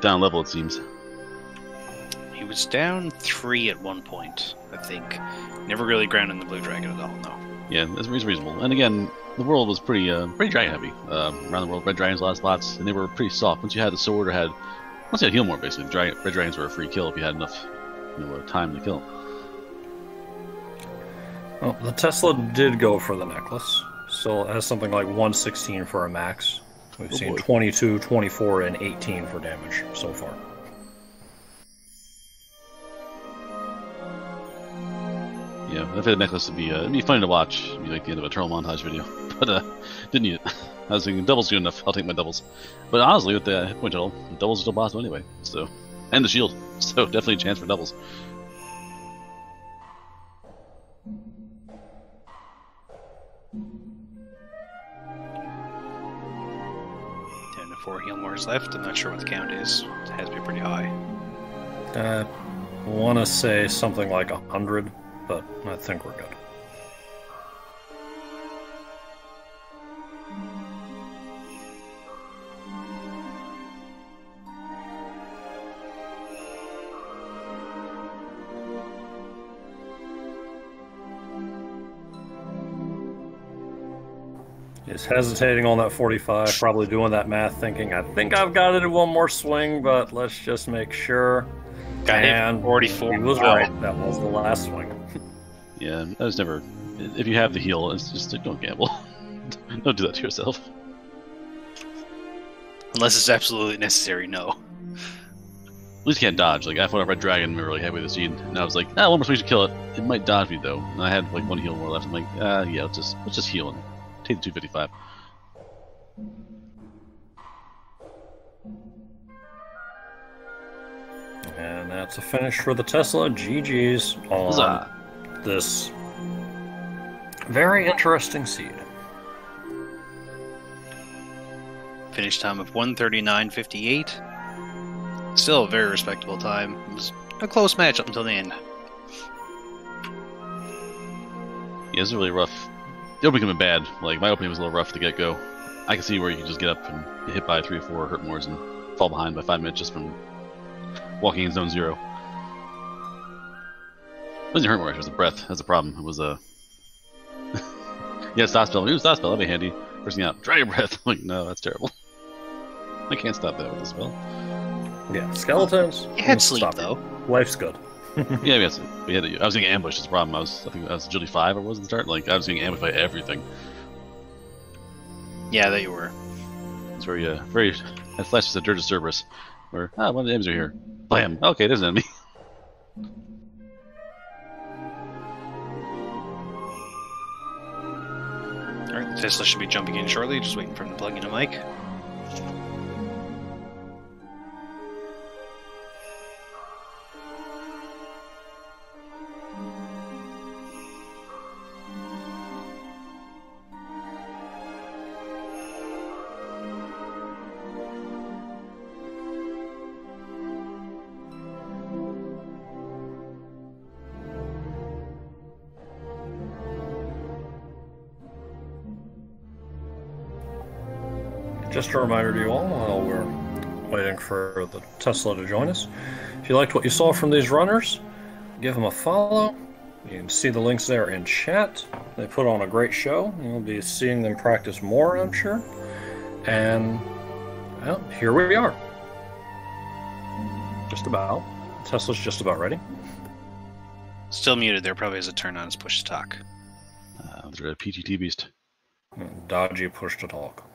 down level. It seems. He was down three at one point, I think. Never really grounded the blue dragon at all, no. Yeah, that's reasonable. And again, the world was pretty uh, pretty dragon heavy um, around the world. Red dragons, a lots, and they were pretty soft. Once you had the sword or had once you had heal more, basically, dragon, red dragons were a free kill if you had enough you know, uh, time to kill. 'em. Well, the Tesla did go for the necklace. Still has something like 116 for a max. We've Oh seen boy. 22, 24, and 18 for damage so far. Yeah, if it had a necklace, it'd be uh, it'd be funny to watch. It'd be like the end of a turtle montage video. But uh, didn't need it. I was thinking doubles good enough. I'll take my doubles. But honestly, with the hit point total, doubles are still possible anyway. So, and the shield, so definitely a chance for doubles. Four heal mores left. I'm not sure what the count is. It has to be pretty high. Uh, want to say something like 100, but I think we're good. He's hesitating on that 45, probably doing that math, thinking, I think I've got it in one more swing, but let's just make sure. Got and 44. He was Wow. right. That was the last swing. Yeah, I was never. If you have the heal, it's just like, don't gamble. don't do that to yourself. Unless it's absolutely necessary, no. At least you can't dodge. Like I fought a red dragon we were really heavy this seed, and I was like, ah, one more swing to kill it. It might dodge me though. And I had like one heal more left. I'm like, ah, yeah, let's just let's just heal and take the 255. And that's a finish for the Tesla. GG's on Huzzah. this very interesting seed. Finish time of 139.58. Still a very respectable time. It was a close match up until the end. Yeah, it's a really rough. The opening coming bad. Like my opening was a little rough to get go. I can see where you can just get up and get hit by three or four hurt mores and fall behind by five minutes just from walking in zone zero. It wasn't hurt more, it was a breath. That's a problem. It was a Yeah, stop spell. Maybe stop spell, that'd be handy. First thing out, dry your breath. I'm like, no, that's terrible. I can't stop that with a spell. Yeah, skeletons. You had sleep, stop though. Life's good. Yeah, we had, to, we had to, I was getting ambushed. That's the problem. I was, I think I was agility five. or was at the start. Like I was getting ambushed by everything. Yeah, that you were. It's very, uh, very. That flash just a Dirge of Cerberus, where ah, one of the enemies are here. Blam. Okay, there's an enemy. Alright, Tesla should be jumping in shortly, just waiting for him to plug in a mic. Just a reminder to you all while we're waiting for the Tesla to join us. If you liked what you saw from these runners, give them a follow. You can see the links there in chat. They put on a great show. You'll be seeing them practice more, I'm sure. And, well, here we are. Just about. Tesla's just about ready. Still muted there, probably is a turn on his push to talk. Uh, they're a PTT beast. Dodgy push to talk.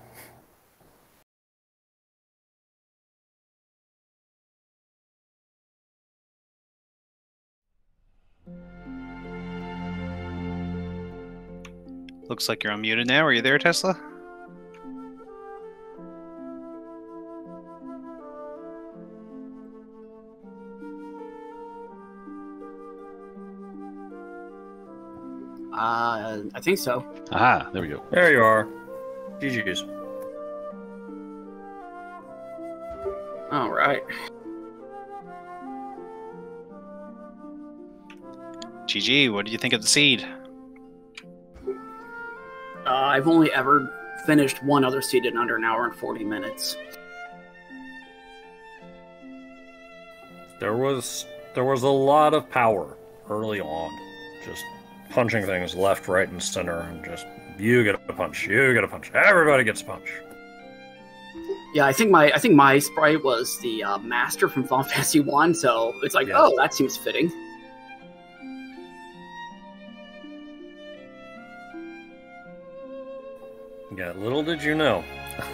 Looks like you're unmuted now. Are you there, Tesla? Uh, I think so. Ah, there we go. There you are. GG's. All right. GG, what do you think of the seed? I've only ever finished one other seed in under an hour and 40 minutes. There was there was a lot of power early on, just punching things left, right, and center, and just you get a punch, you get a punch, everybody gets a punch. Yeah, I think my I think my sprite was the uh, master from Final Fantasy One, so it's like, Yes. oh, that seems fitting. Yeah, little did you know.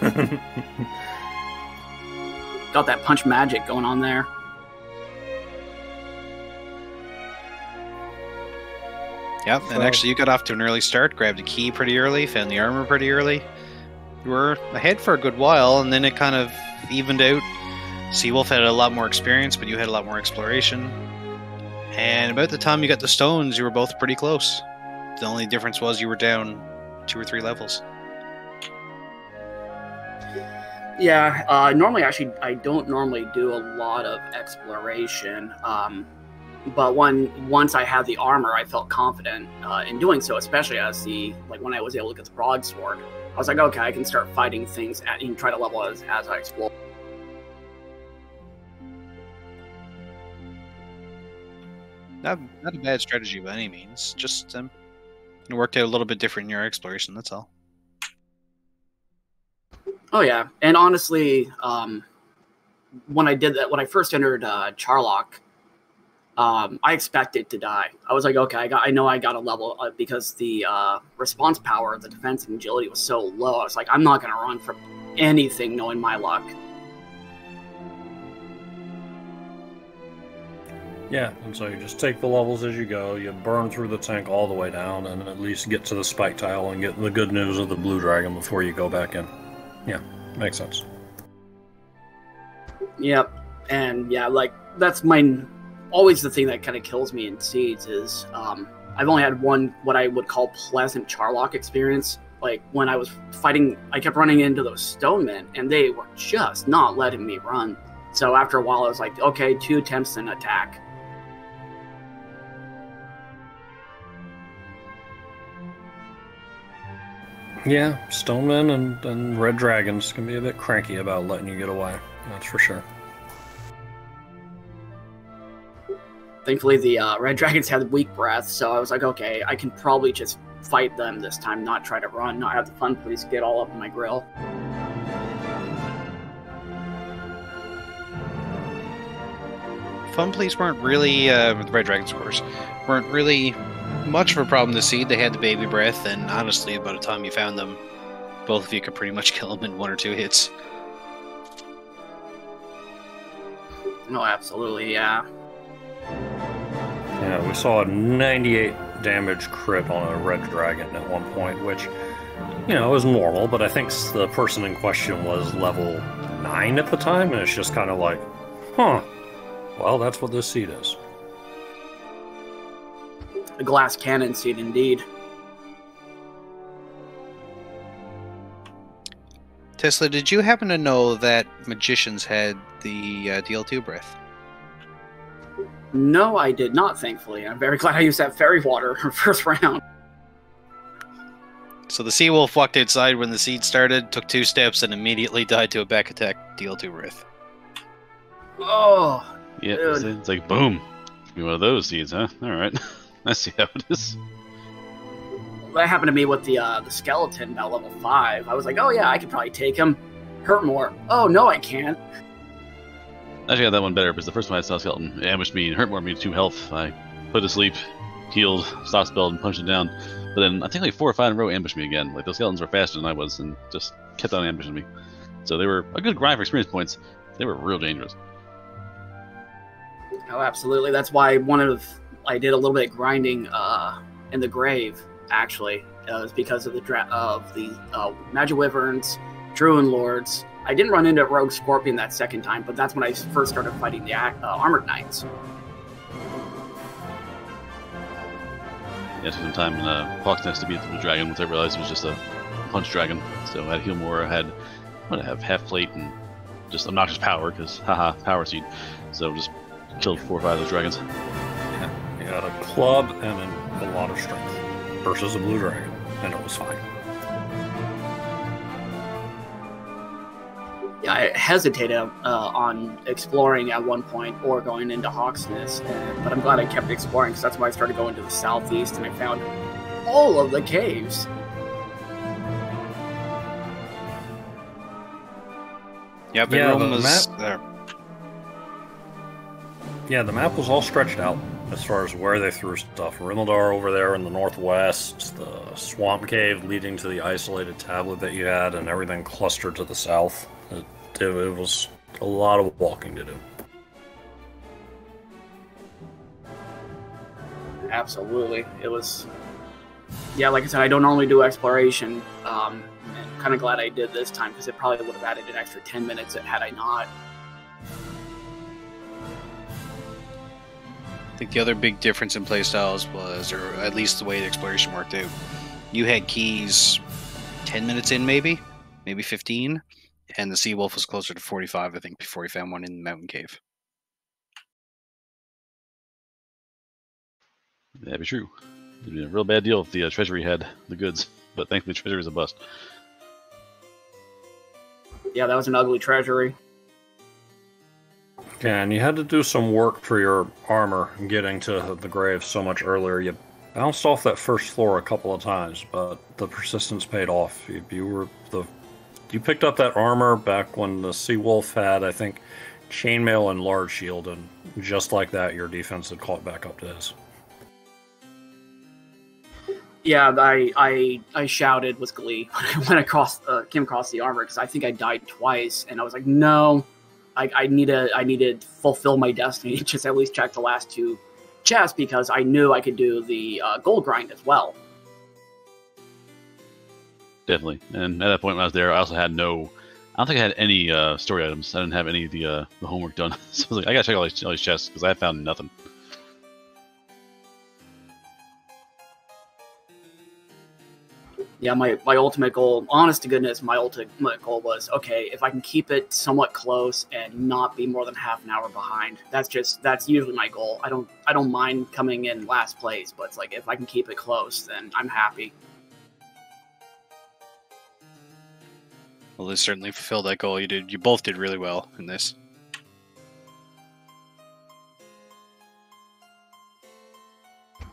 Got that punch magic going on there. Yep, So- and actually you got off to an early start, grabbed a key pretty early, found the armor pretty early. You were ahead for a good while, and then it kind of evened out. Seawolf had a lot more experience, but you had a lot more exploration. And about the time you got the stones, you were both pretty close. The only difference was you were down two or three levels. Yeah, uh, normally actually I don't normally do a lot of exploration, um, but when once I had the armor, I felt confident uh, in doing so. Especially as the like when I was able to get the broadsword, I was like, okay, I can start fighting things at, and try to level as as I explore. Not, not a bad strategy by any means. Just um, it worked out a little bit different in your exploration. That's all. Oh yeah, and honestly, um, when I did that, when I first entered uh, Charlock, um, I expected to die. I was like, okay, I got, I know I got a level uh, because the uh, response power, the defense and agility was so low. I was like, I'm not gonna run from anything, knowing my luck. Yeah, and so you just take the levels as you go. You burn through the tank all the way down, and at least get to the spike tile and get the good news of the blue dragon before you go back in. Yeah, makes sense. Yep, and yeah, like that's my always the thing that kind of kills me in seeds is um, I've only had one what I would call pleasant Charlock experience, Like when I was fighting, I kept running into those stonemen, and they were just not letting me run. So after a while, I was like, okay, two attempts and attack. Yeah, Stonemen and, and Red Dragons can be a bit cranky about letting you get away. That's for sure. Thankfully, the uh, red dragons had weak breath, so I was like, okay, I can probably just fight them this time, not try to run, not have the fun police get all up in my grill. Fun Police weren't really, uh, the Red Dragons, of course, weren't really much of a problem to see. They had the baby breath, and honestly, by the time you found them, both of you could pretty much kill them in one or two hits. No, absolutely, yeah. Yeah, we saw a 98 damage crit on a Red Dragon at one point, which, you know, is normal, but I think the person in question was level 9 at the time, and it's just kind of like, huh, well, that's what this seed is. A glass cannon seed, indeed. Tesla, did you happen to know that magicians had the uh, DL2 breath? No, I did not, thankfully. I'm very glad I used that fairy water first round. So the sea wolf walked outside when the seed started, took two steps, and immediately died to a back attack DL2 breath. Oh, Yeah, Dude. it's, it's like boom. Be one of those seeds, huh? All right, I see how it is. that happened to me with the uh, the skeleton at level five. I was like, oh yeah, I could probably take him. Hurt more. Oh no, I can't. Actually, I got that one better because the first one I saw skeleton ambushed me and hurt more me two health. I put to sleep, healed, stopped spelled, and punched it down. But then I think like four or five in a row ambushed me again. Like those skeletons were faster than I was and just kept on ambushing me. So they were a good grind for experience points. They were real dangerous. Oh, absolutely. That's why one of I did a little bit of grinding uh, in the grave. Actually, uh, it was because of the dra- of the uh, magic wyverns, Druinlords. I didn't run into rogue scorpion that second time, but that's when I first started fighting the uh, armored knights. Yeah, took some time in uh, Hauksness to beat the dragon once I realized it was just a punch dragon. So I had heal more. I had what did I have half plate and just obnoxious power because haha power seed. So just killed four or five of those dragons. You had a club and an, a lot of strength versus a Blue Dragon, and it was fine. Yeah, I hesitated uh, on exploring at one point or going into Hauksness, uh, but I'm glad I kept exploring because that's why I started going to the southeast and I found all of the caves. Yep, Yeah, everyone the was there. Yeah, the map was all stretched out as far as where they threw stuff. Rimuldar over there in the northwest, the swamp cave leading to the isolated tablet that you had, and everything clustered to the south. It, it, was a lot of walking to do. Absolutely, it was. Yeah, like I said, I don't normally do exploration. Um, kind of glad I did this time because it probably would have added an extra ten minutes had I not. Think the other big difference in playstyles was, or at least the way the exploration worked out, you had keys 10 minutes in, maybe, maybe 15, and the Sea Wolf was closer to 45, I think, before he found one in the mountain cave. That'd be true. It'd be a real bad deal if the uh, treasury had the goods, but thankfully, the treasury is a bust. Yeah, that was an ugly treasury. And you had to do some work for your armor getting to the grave so much earlier. You bounced off that first floor a couple of times, but the persistence paid off. You, you were the you picked up that armor back when the Sea Wolf had, I think, chainmail and large shield, and just like that, your defense had caught back up to his. Yeah, I I, I shouted with glee when I crossed uh, came across the armor because I think I died twice, and I was like, no, I, I need to I need to fulfill my destiny. Just at least check the last two chests because I knew I could do the uh, gold grind as well. Definitely. And at that point when I was there, I also had no. I don't think I had any uh, story items. I didn't have any of the uh, the homework done. so I was like, I gotta check all these, all these chests because I found nothing. Yeah, my, my ultimate goal, honest to goodness, my ultimate goal was okay, if I can keep it somewhat close and not be more than half an hour behind. That's just that's usually my goal. I don't I don't mind coming in last place, but it's like if I can keep it close, then I'm happy. Well, this certainly fulfilled that goal. You did. You both did really well in this.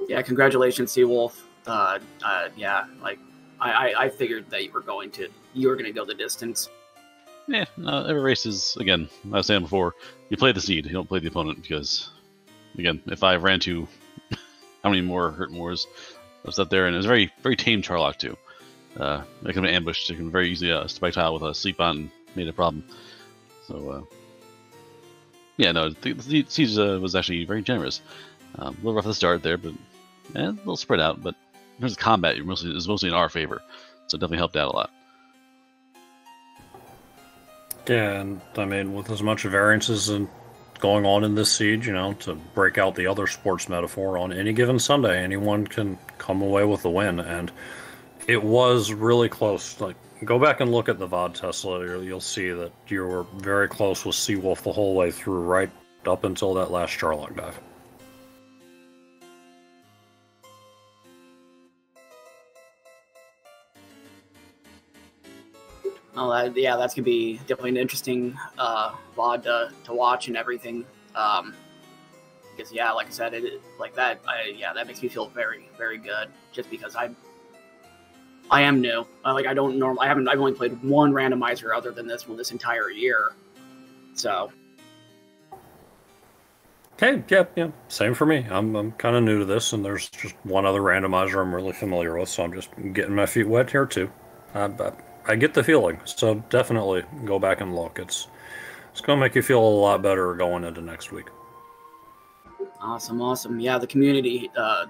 Yeah, congratulations, Seawolf. Uh, uh, yeah, like I, I, I figured that you were going to you were going to go the distance. Yeah, no, every race is again. I was saying before, you play the seed, you don't play the opponent because, again, if I ran to how many more hurt mores, I was up there, and it was very very tame Charlock too. Uh, they can be ambushed. They can very easily uh, spike tile with a sleep on made a problem. So uh, yeah, no, the, the siege uh, was actually very generous. Um, a little rough at the start there, but eh, a little spread out. But in terms of combat, you're mostly is mostly in our favor, so it definitely helped out a lot. Yeah, and I mean, with as much variances and going on in this siege, you know, to break out the other sports metaphor, on any given Sunday, anyone can come away with the win, and it was really close. Like, go back and look at the VOD Tesla, you'll, you'll see that you were very close with Seawolf the whole way through, right up until that last Charlock dive. Oh, that, yeah, that's gonna be definitely an interesting uh, VOD to, to watch and everything. Um, because yeah, like I said, it like that. I, yeah, that makes me feel very, very good. Just because I, I am new. I, like I don't norm. I haven't. I've only played one randomizer other than this one this entire year. So Okay, yeah, yeah, same for me. I'm, I'm kind of new to this, and there's just one other randomizer I'm really familiar with, so I'm just getting my feet wet here too. I, I, I get the feeling, so definitely go back and look. It's it's gonna make you feel a lot better going into next week. awesome, awesome. Yeah, the community. Uh,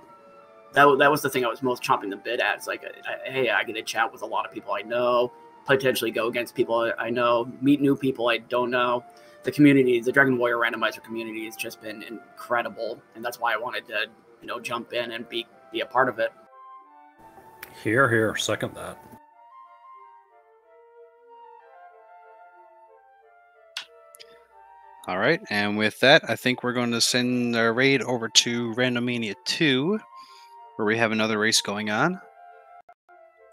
that that was the thing I was most chomping the bit at. It's like, I, I, hey, I get to chat with a lot of people I know, potentially go against people I know, meet new people I don't know. The community, the Dragon Warrior randomizer community, has just been incredible, and that's why I wanted to, you know, jump in and be be a part of it. Here, here, second that. All right, and with that, I think we're going to send our raid over to Randomania 2, where we have another race going on.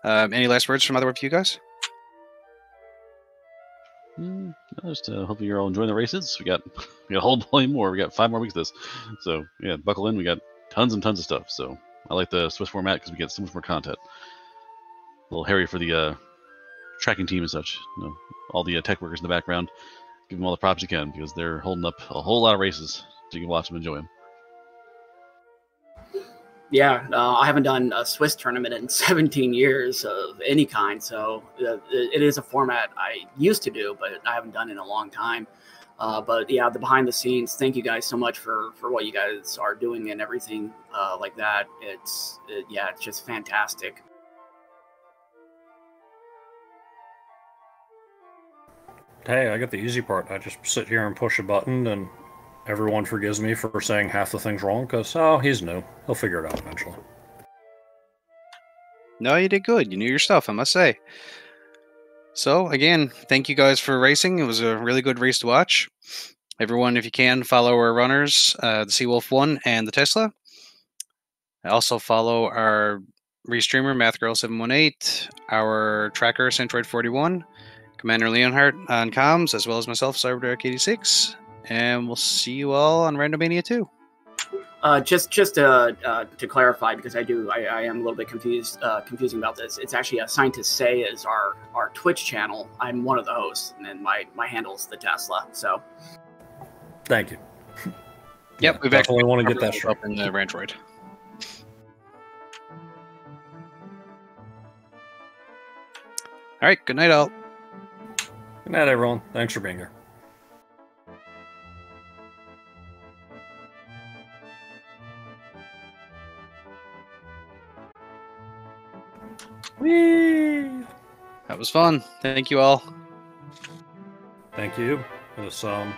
Um, any last words from either of you guys? No, just uh, hopefully you're all enjoying the races. We got we got a whole bunch more. We got five more weeks of this, so yeah, buckle in. We got tons and tons of stuff. So I like the Swiss format because we get so much more content. A little hairy for the uh, tracking team and such. You know, all the uh, tech workers in the background. Give them all the props you can because they're holding up a whole lot of races, so you can watch them enjoy them. Yeah, uh, I haven't done a Swiss tournament in 17 years of any kind, so uh, it is a format I used to do, but I haven't done in a long time. Uh, but yeah, the behind the scenes. Thank you guys so much for for what you guys are doing and everything uh, like that. It's it, yeah, it's just fantastic. Hey, I got the easy part. I just sit here and push a button, and everyone forgives me for saying half the things wrong because oh, he's new. He'll figure it out eventually. No, you did good. You knew your stuff, I must say. So, again, thank you guys for racing. It was a really good race to watch. Everyone, if you can, follow our runners, uh, the Seawolf 1 and the Tesla. Also, follow our restreamer, MathGirl718, our tracker, Centroid41, Commander Leonhardt on comms, as well as myself, CyberDark86. And we'll see you all on Randomania 2. Uh, just just uh, uh, to clarify, because I do I, I am a little bit confused uh, confusing about this. It's actually a scientist say is our our Twitch channel. I'm one of the hosts, and then my my handle's the Tesla. So Thank you. Yep, we've definitely actually want to get that up in the Rantroid. All right, good night, all. Good night, everyone. Thanks for being here. Whee! That was fun. Thank you all. Thank you. This um